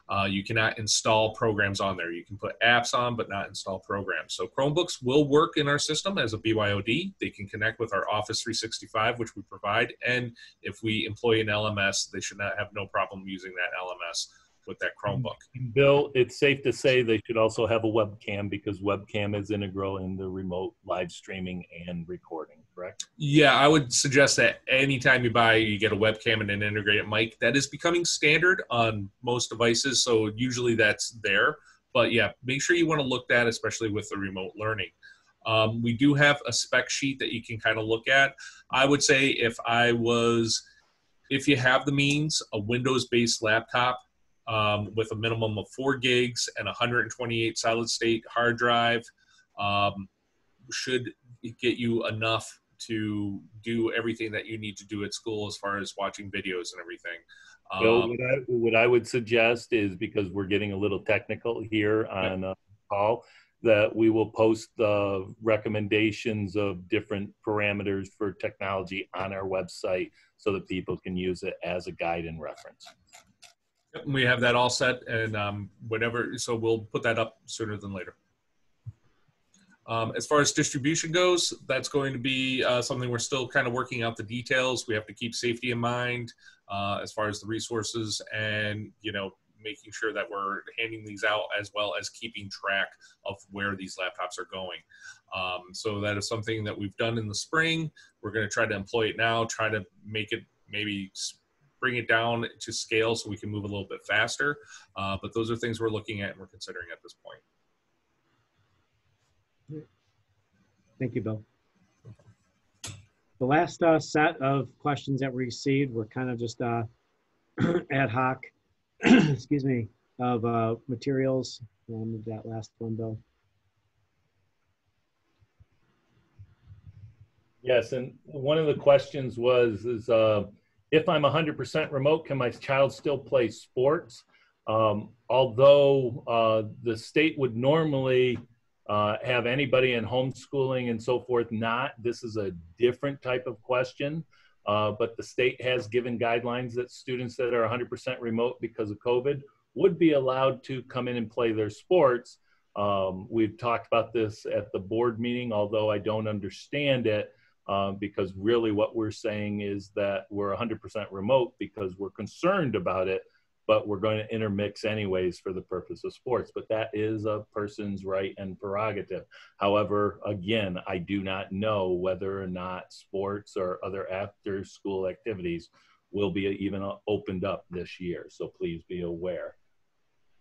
Uh, you cannot install programs on there. You can put apps on, but not install programs. So Chromebooks will work in our system as a BYOD. They can connect with our Office 365, which we provide. And if we employ an LMS, they should not have no problem using that LMS with that Chromebook. Bill, it's safe to say they should also have a webcam because webcam is integral in the remote live streaming and recording, correct? Yeah, I would suggest that anytime you buy, you get a webcam and an integrated mic. That is becoming standard on most devices, so usually that's there. But yeah, make sure you want to look at, especially with the remote learning. Um, we do have a spec sheet that you can kind of look at. I would say if I was, if you have the means, a Windows-based laptop um, with a minimum of four gigs and 128 solid state hard drive um, should get you enough to do everything that you need to do at school as far as watching videos and everything. Um, what I, what I would suggest is because we're getting a little technical here on uh, call, that we will post the recommendations of different parameters for technology on our website so that people can use it as a guide and reference. Yep, We have that all set and um, whenever, so we'll put that up sooner than later. Um, as far as distribution goes, that's going to be uh, something we're still kind of working out the details. We have to keep safety in mind uh, as far as the resources and, you know, making sure that we're handing these out as well as keeping track of where these laptops are going. Um, so that is something that we've done in the spring. We're going to try to employ it now, try to make it maybe bring it down to scale so we can move a little bit faster. Uh, but those are things we're looking at and we're considering at this point. Thank you, Bill. The last uh, set of questions that we received were kind of just uh, ad hoc, excuse me, of uh, materials. I'll move that last one, Bill. Yes, and one of the questions was, is uh, if I'm 100% remote, can my child still play sports? Um, although uh, the state would normally uh, have anybody in homeschooling and so forth not, this is a different type of question. Uh, but the state has given guidelines that students that are 100% remote because of COVID would be allowed to come in and play their sports. Um, we've talked about this at the board meeting, although I don't understand it uh, because really what we're saying is that we're 100% remote because we're concerned about it, but we're going to intermix anyways for the purpose of sports. But that is a person's right and prerogative. However, again, I do not know whether or not sports or other after school activities will be even opened up this year. So please be aware.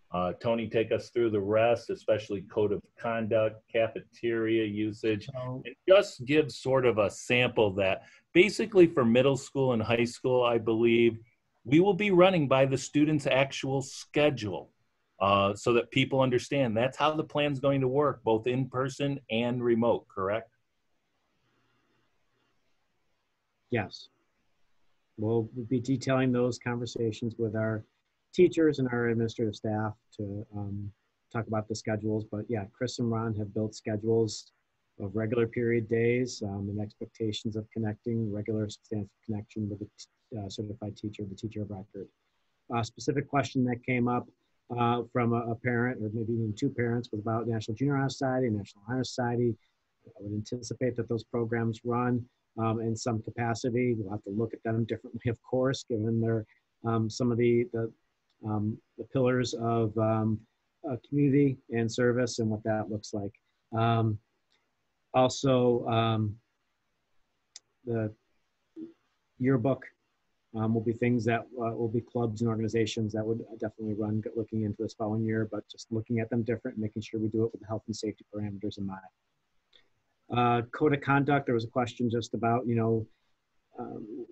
Uh, Tony, take us through the rest, especially code of conduct, cafeteria usage, and just give sort of a sample that basically for middle school and high school, I believe, we will be running by the student's actual schedule uh, so that people understand that's how the plan's going to work, both in person and remote, correct? Yes. We'll be detailing those conversations with our teachers and our administrative staff to um, talk about the schedules. But yeah, Chris and Ron have built schedules of regular period days um, and expectations of connecting, regular substantial connection with the uh, certified teacher, the teacher of record. A specific question that came up uh, from a, a, parent or maybe even two parents was about National Junior Honor Society, National Honor Society. I would anticipate that those programs run um, in some capacity. We'll have to look at them differently, of course, given their um, some of the the, um, the pillars of um, community and service and what that looks like. Um, also, the yearbook um, will be things that uh, will be clubs and organizations that would definitely run looking into this following year, but just looking at them different, making sure we do it with the health and safety parameters in mind. Uh, code of conduct, there was a question just about, you know, um,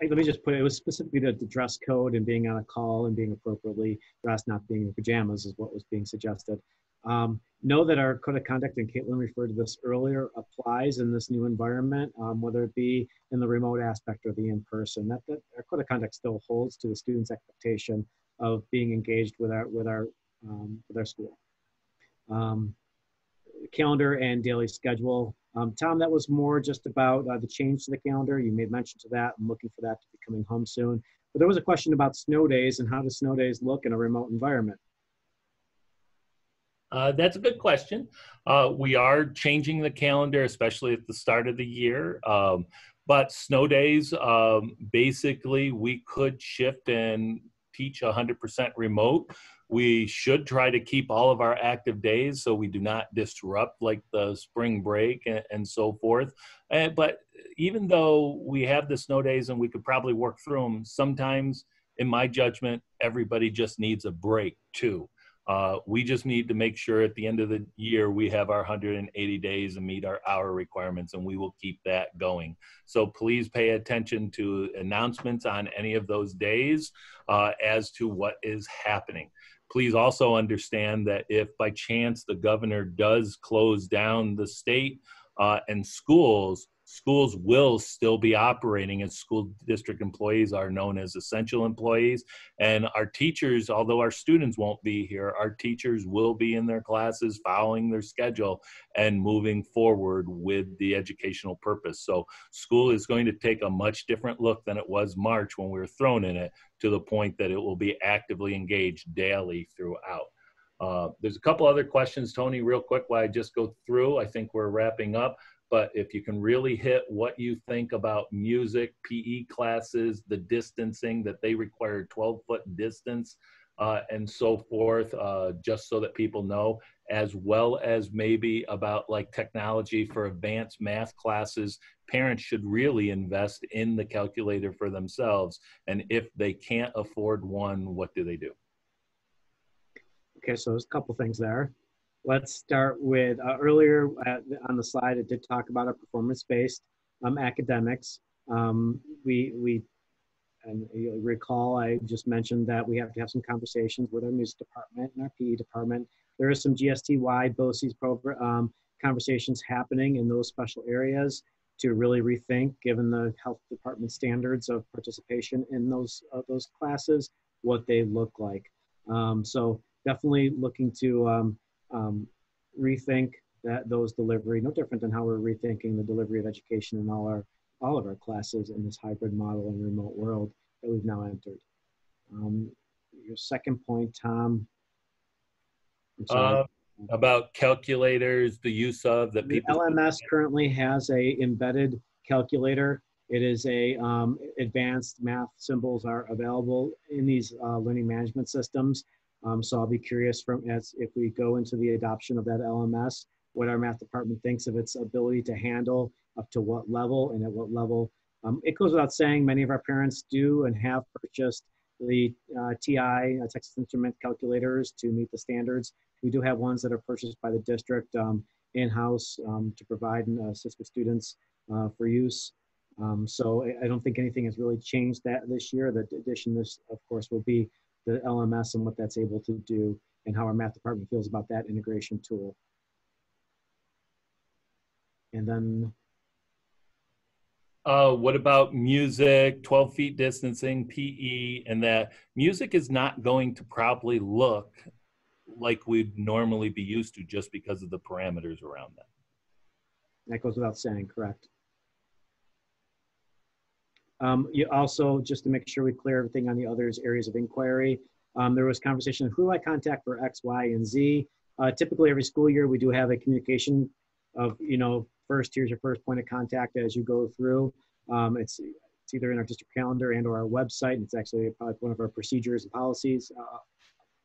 I, let me just put it, it was specifically to the dress code and being on a call and being appropriately dressed, not being in pajamas is what was being suggested. Um, know that our code of conduct, and Caitlin referred to this earlier, applies in this new environment, um, whether it be in the remote aspect or the in-person. That, that our code of conduct still holds to the student's expectation of being engaged with our with our um, with our school. Um, calendar and daily schedule. Um, Tom, that was more just about uh, the change to the calendar. You made mention to that. I'm looking for that to be coming home soon. But there was a question about snow days and how do snow days look in a remote environment? Uh, that's a good question. Uh, we are changing the calendar, especially at the start of the year. Um, but snow days, um, basically, we could shift and teach 100% remote. We should try to keep all of our active days so we do not disrupt like the spring break and, and so forth. And, but even though we have the snow days and we could probably work through them, sometimes, in my judgment, everybody just needs a break too. Uh, we just need to make sure at the end of the year we have our 180 days and meet our hour requirements, and we will keep that going. So please pay attention to announcements on any of those days uh, as to what is happening. Please also understand that if by chance the governor does close down the state uh, and schools, schools will still be operating as school district employees are known as essential employees. And our teachers although our students won't be here our teachers will be in their classes following their schedule and moving forward with the educational purpose. So school is going to take a much different look than it was march when we were thrown in it to the point that it will be actively engaged daily throughout. Uh, there's a couple other questions, Tony, real quick while I just go through. I think we're wrapping up but if you can really hit what you think about music, PE classes, the distancing that they require 12 foot distance uh, and so forth, uh, just so that people know, as well as maybe about like technology for advanced math classes, parents should really invest in the calculator for themselves. And if they can't afford one, what do they do? Okay, so there's a couple things there. Let's start with uh, earlier at, on the slide, it did talk about our performance-based um, academics. Um, we, we and you recall I just mentioned that we have to have some conversations with our music department and our PE department. There is some GST-wide BOCES program um, conversations happening in those special areas to really rethink, given the health department standards of participation in those uh, those classes, what they look like. Um, so definitely looking to um, rethink that those delivery, no different than how we're rethinking the delivery of education in all our all of our classes in this hybrid model and remote world that we've now entered. Um, your second point, Tom. Uh, about calculators, the use of the people. LMS currently has a embedded calculator. It is a um, advanced math symbols are available in these uh, learning management systems. Um, so I'll be curious from as if we go into the adoption of that LMS, what our math department thinks of its ability to handle up to what level and at what level. Um, it goes without saying, many of our parents do and have purchased the uh, TI, uh, Texas Instrument calculators to meet the standards. We do have ones that are purchased by the district um, in-house um, to provide and assist with students uh, for use. Um, so I, I, don't think anything has really changed that this year. The addition this, of course, will be the LMS and what that's able to do and how our math department feels about that integration tool. And then. Uh, what about music, 12 feet distancing, PE, and that music is not going to probably look like we'd normally be used to just because of the parameters around that. That goes without saying, correct. Um, you also, just to make sure we clear everything on the others areas of inquiry, um, there was conversation of who I contact for X, Y, and Z. Uh, typically, every school year, we do have a communication of, you know, first, here's your first point of contact as you go through. Um, it's, it's either in our district calendar and or our website. And it's actually probably one of our procedures and policies uh,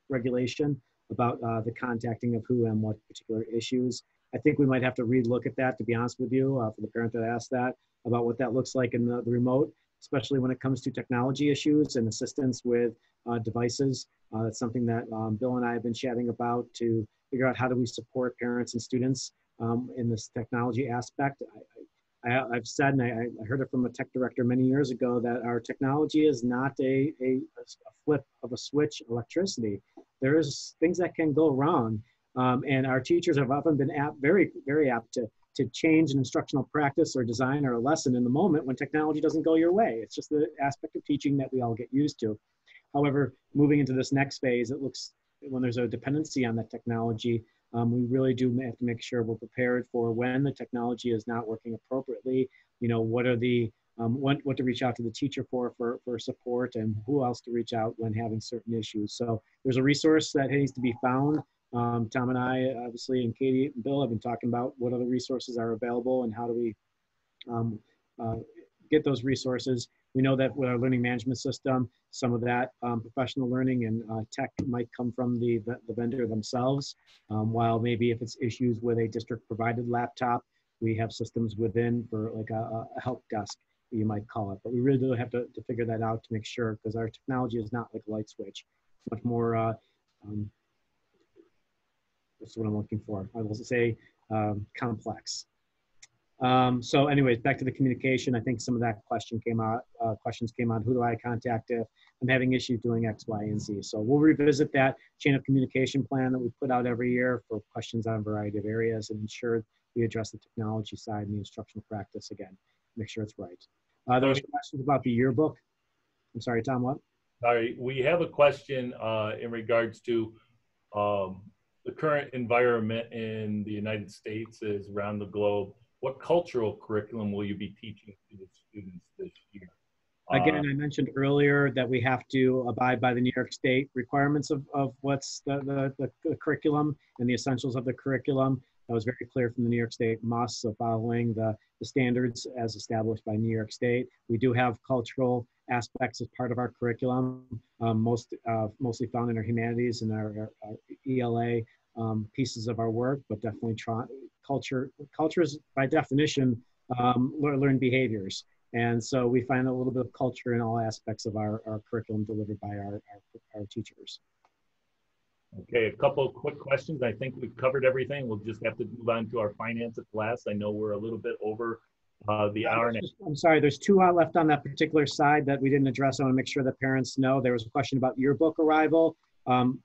regulation about uh, the contacting of who and what particular issues. I think we might have to relook at that, to be honest with you, uh, for the parent that asked that, about what that looks like in the, the remote, especially when it comes to technology issues and assistance with uh, devices. Uh, that's something that um, Bill and I have been chatting about to figure out how do we support parents and students um, in this technology aspect. I, I've said, and I, I heard it from a tech director many years ago, that our technology is not a, a, a flip of a switch electricity. There is things that can go wrong. Um, and our teachers have often been apt, very, very apt to, to change an instructional practice or design or a lesson in the moment when technology doesn't go your way. It's just the aspect of teaching that we all get used to. However, moving into this next phase, it looks when there's a dependency on that technology, um, we really do have to make sure we're prepared for when the technology is not working appropriately. You know, what are the um, what, what to reach out to the teacher for, for for support and who else to reach out when having certain issues. So there's a resource that needs to be found. Um, Tom and I, obviously, and Katie and Bill have been talking about what other resources are available and how do we um, uh, get those resources. We know that with our learning management system, some of that um, professional learning and uh, tech might come from the, the vendor themselves, um, while maybe if it's issues with a district provided laptop, we have systems within for like a, a help desk, you might call it. But we really do have to, to figure that out to make sure because our technology is not like a light switch. It's much more, uh, um, that's what I'm looking for. I will say um, complex. Um, so anyways, back to the communication. I think some of that question came out, uh, questions came out. Who do I contact if I'm having issues doing X, Y, and Z? So we'll revisit that chain of communication plan that we put out every year for questions on a variety of areas and ensure we address the technology side and the instructional practice again, make sure it's right. Uh, there was questions about the yearbook. I'm sorry, Tom, what? Sorry, we have a question uh, in regards to um, the current environment in the United States is around the globe what cultural curriculum will you be teaching to the students this year? Again, Uh, I mentioned earlier that we have to abide by the New York State requirements of, of what's the, the, the curriculum and the essentials of the curriculum. That was very clear from the New York State musts of following the, the standards as established by New York State. We do have cultural aspects as part of our curriculum, um, most, uh, mostly found in our humanities and our, our ELA um, pieces of our work, but definitely try, culture. Cultures, by definition, um, learn behaviors. And so we find a little bit of culture in all aspects of our, our curriculum delivered by our, our, our teachers. Okay, a couple of quick questions. I think we've covered everything. We'll just have to move on to our finance at last. I know we're a little bit over uh, the hour a I'm sorry, there's two out left on that particular side that we didn't address. I want to make sure that parents know. There was a question about yearbook arrival. Um,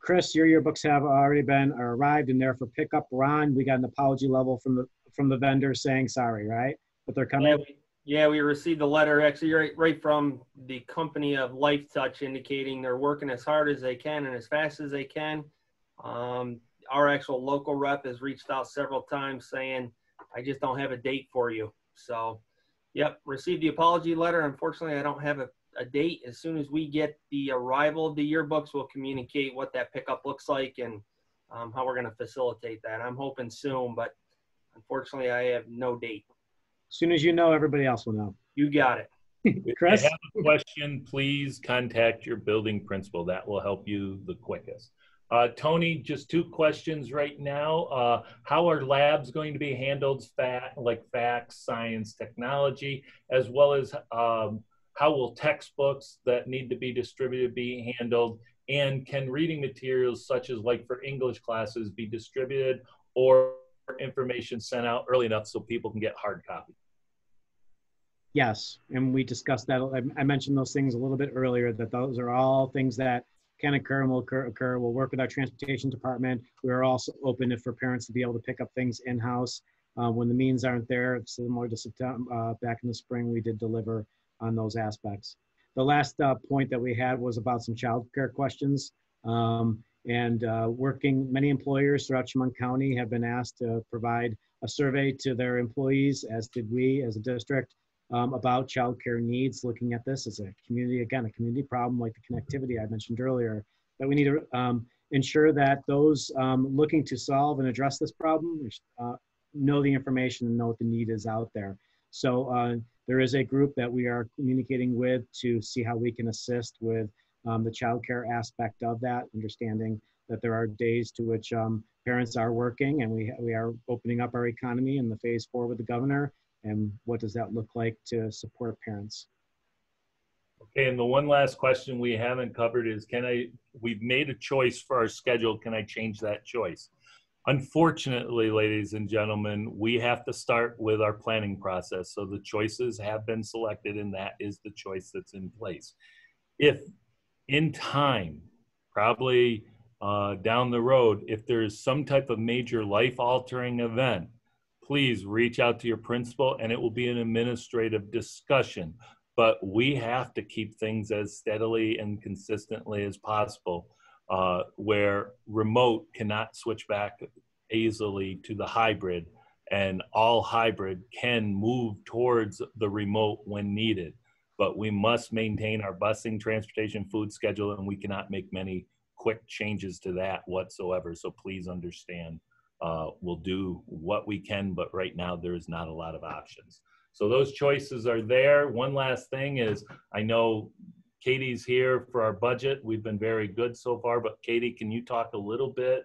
Chris, your yearbooks have already been arrived and they're for pickup. Ron, we got an apology level from the from the vendor saying sorry, right? But they're coming. Yeah, we, yeah, we received a letter actually right, right from the company of Lifetouch indicating they're working as hard as they can and as fast as they can. Um, our actual local rep has reached out several times saying, I just don't have a date for you. So, yep, received the apology letter. Unfortunately, I don't have a, a date. As soon as we get the arrival of the yearbooks, we'll communicate what that pickup looks like and um, how we're going to facilitate that. I'm hoping soon, but unfortunately, I have no date. As soon as you know, everybody else will know. You got it. If Chris? you have a question, please contact your building principal. That will help you the quickest. Uh, Tony, just two questions right now. Uh, how are labs going to be handled, fa- like FACS, science, technology, as well as um, how will textbooks that need to be distributed be handled? And can reading materials such as like for English classes be distributed or information sent out early enough so people can get hard copies? Yes, and we discussed that. I- I mentioned those things a little bit earlier, that those are all things that can occur and will occur. occur. We'll work with our transportation department. We are also open for parents to be able to pick up things in-house. Uh, when the means aren't there, similar to September, uh, back in the spring, we did deliver on those aspects. The last uh, point that we had was about some child care questions. Um, and uh, working, many employers throughout Chemung County have been asked to provide a survey to their employees, as did we as a district, um, about childcare needs, looking at this as a community, again, a community problem like the connectivity I mentioned earlier, that we need to um, ensure that those um, looking to solve and address this problem uh, know the information and know what the need is out there. So uh, there is a group that we are communicating with to see how we can assist with um, the childcare aspect of that, understanding that there are days to which um, parents are working and we, we are opening up our economy in the phase four with the governor and what does that look like to support parents. Okay, and the one last question we haven't covered is can I, we've made a choice for our schedule, can I change that choice? Unfortunately, ladies and gentlemen, we have to start with our planning process. So the choices have been selected and that is the choice that's in place. If in time, probably uh, down the road, if there's some type of major life altering event, please reach out to your principal and it will be an administrative discussion but we have to keep things as steadily and consistently as possible uh, where remote cannot switch back easily to the hybrid and all hybrid can move towards the remote when needed. But we must maintain our busing transportation food schedule and we cannot make many quick changes to that whatsoever. So please understand uh, we'll do what we can but right now there is not a lot of options. So those choices are there. One last thing is I know Katie's here for our budget. We've been very good so far, but Katie, can you talk a little bit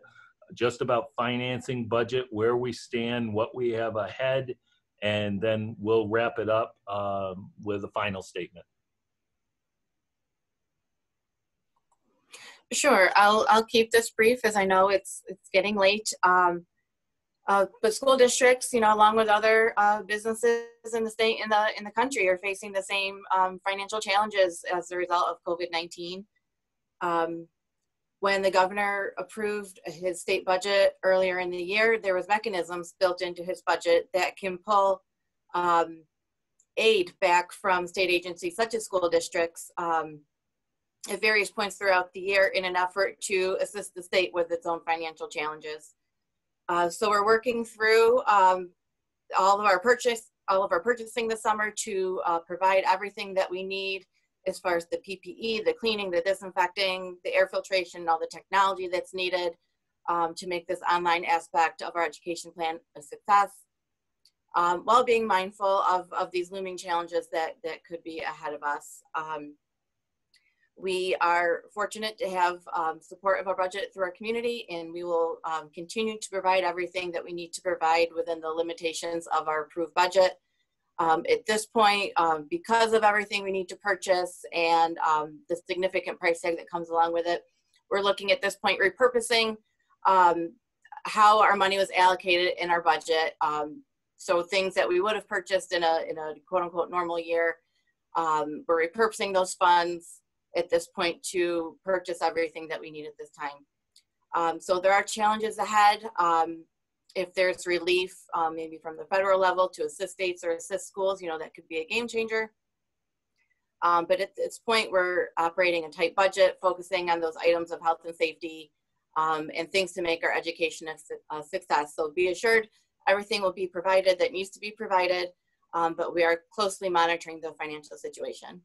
just about financing budget, where we stand, what we have ahead, and then we'll wrap it up um, with a final statement. Sure, I'll I'll keep this brief as I know it's it's getting late. Um, uh, but school districts, you know, along with other uh, businesses in the state in the in the country, are facing the same um, financial challenges as a result of COVID nineteen. Um, when the governor approved his state budget earlier in the year, there was mechanisms built into his budget that can pull um, aid back from state agencies such as school districts um, at various points throughout the year in an effort to assist the state with its own financial challenges. Uh, so we're working through um, all of our purchase, all of our purchasing this summer to uh, provide everything that we need as far as the PPE, the cleaning, the disinfecting, the air filtration, all the technology that's needed um, to make this online aspect of our education plan a success, um, while being mindful of, of these looming challenges that, that could be ahead of us. Um, we are fortunate to have um, support of our budget through our community, and we will um, continue to provide everything that we need to provide within the limitations of our approved budget. Um, at this point, um, because of everything we need to purchase and um, the significant price tag that comes along with it, we're looking at this point repurposing um, how our money was allocated in our budget. so things that we would have purchased in a, in a quote unquote normal year, we're repurposing those funds at this point to purchase everything that we need at this time. Um, so there are challenges ahead. Um, if there's relief, um, maybe from the federal level to assist states or assist schools, you know, that could be a game changer. Um, but at this point, we're operating a tight budget, focusing on those items of health and safety um, and things to make our education a, success. So be assured everything will be provided that needs to be provided, um, but we are closely monitoring the financial situation.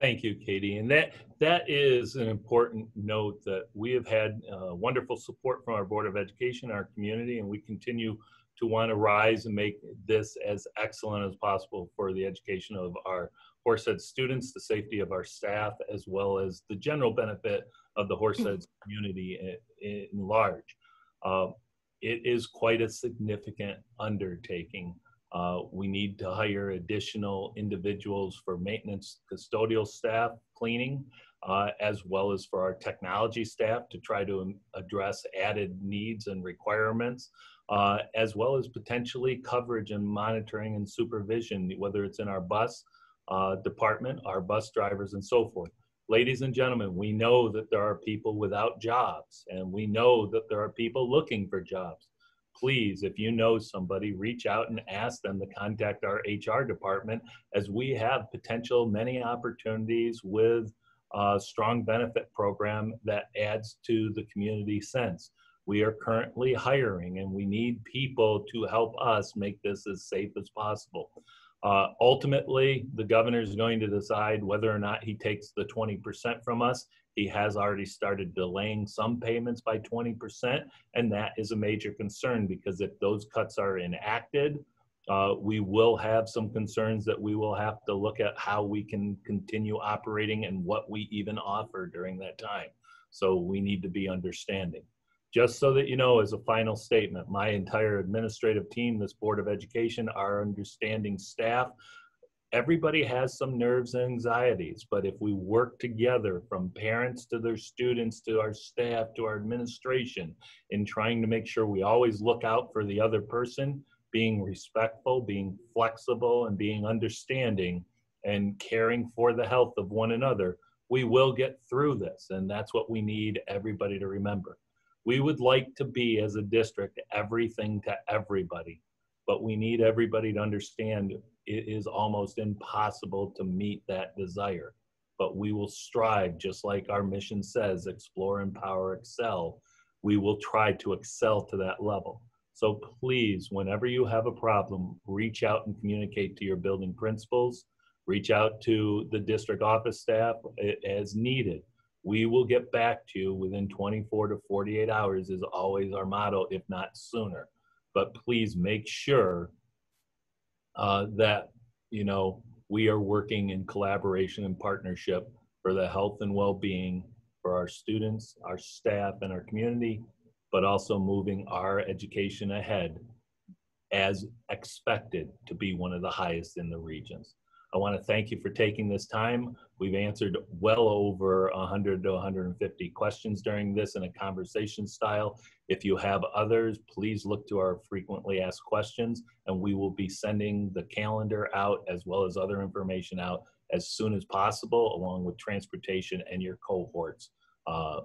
Thank you, Katie. And that that is an important note that we have had uh, wonderful support from our Board of Education, our community, and we continue to want to rise and make this as excellent as possible for the education of our Horseheads students, the safety of our staff, as well as the general benefit of the Horseheads community in, in large. Uh, it is quite a significant undertaking. Uh, we need to hire additional individuals for maintenance, custodial staff, cleaning, uh, as well as for our technology staff to try to address added needs and requirements, uh, as well as potentially coverage and monitoring and supervision, whether it's in our bus uh, department, our bus drivers, and so forth. Ladies and gentlemen, we know that there are people without jobs, and we know that there are people looking for jobs please, if you know somebody, reach out and ask them to contact our HR department as we have potential many opportunities with a strong benefit program that adds to the community sense. We are currently hiring and we need people to help us make this as safe as possible. Uh, ultimately, the governor is going to decide whether or not he takes the 20% from us. He has already started delaying some payments by 20%, and that is a major concern because if those cuts are enacted, uh, we will have some concerns that we will have to look at how we can continue operating and what we even offer during that time. So we need to be understanding. Just so that you know, as a final statement, my entire administrative team, this Board of Education, our understanding staff, everybody has some nerves and anxieties, but if we work together from parents to their students to our staff to our administration in trying to make sure we always look out for the other person, being respectful, being flexible, and being understanding and caring for the health of one another, we will get through this. And that's what we need everybody to remember. We would like to be, as a district, everything to everybody, but we need everybody to understand it is almost impossible to meet that desire. But we will strive, just like our mission says explore, empower, excel. We will try to excel to that level. So please, whenever you have a problem, reach out and communicate to your building principals, reach out to the district office staff eh, as needed. We will get back to you within 24 to 48 hours is always our motto, if not sooner. But please make sure uh, that, you know, we are working in collaboration and partnership for the health and well-being for our students, our staff, and our community, but also moving our education ahead as expected to be one of the highest in the regions. I want to thank you for taking this time. We've answered well over 100 to 150 questions during this in a conversation style. If you have others, please look to our frequently asked questions and we will be sending the calendar out as well as other information out as soon as possible along with transportation and your cohorts uh,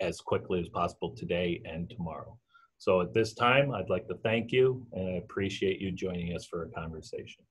as quickly as possible today and tomorrow. So at this time, I'd like to thank you and I appreciate you joining us for a conversation.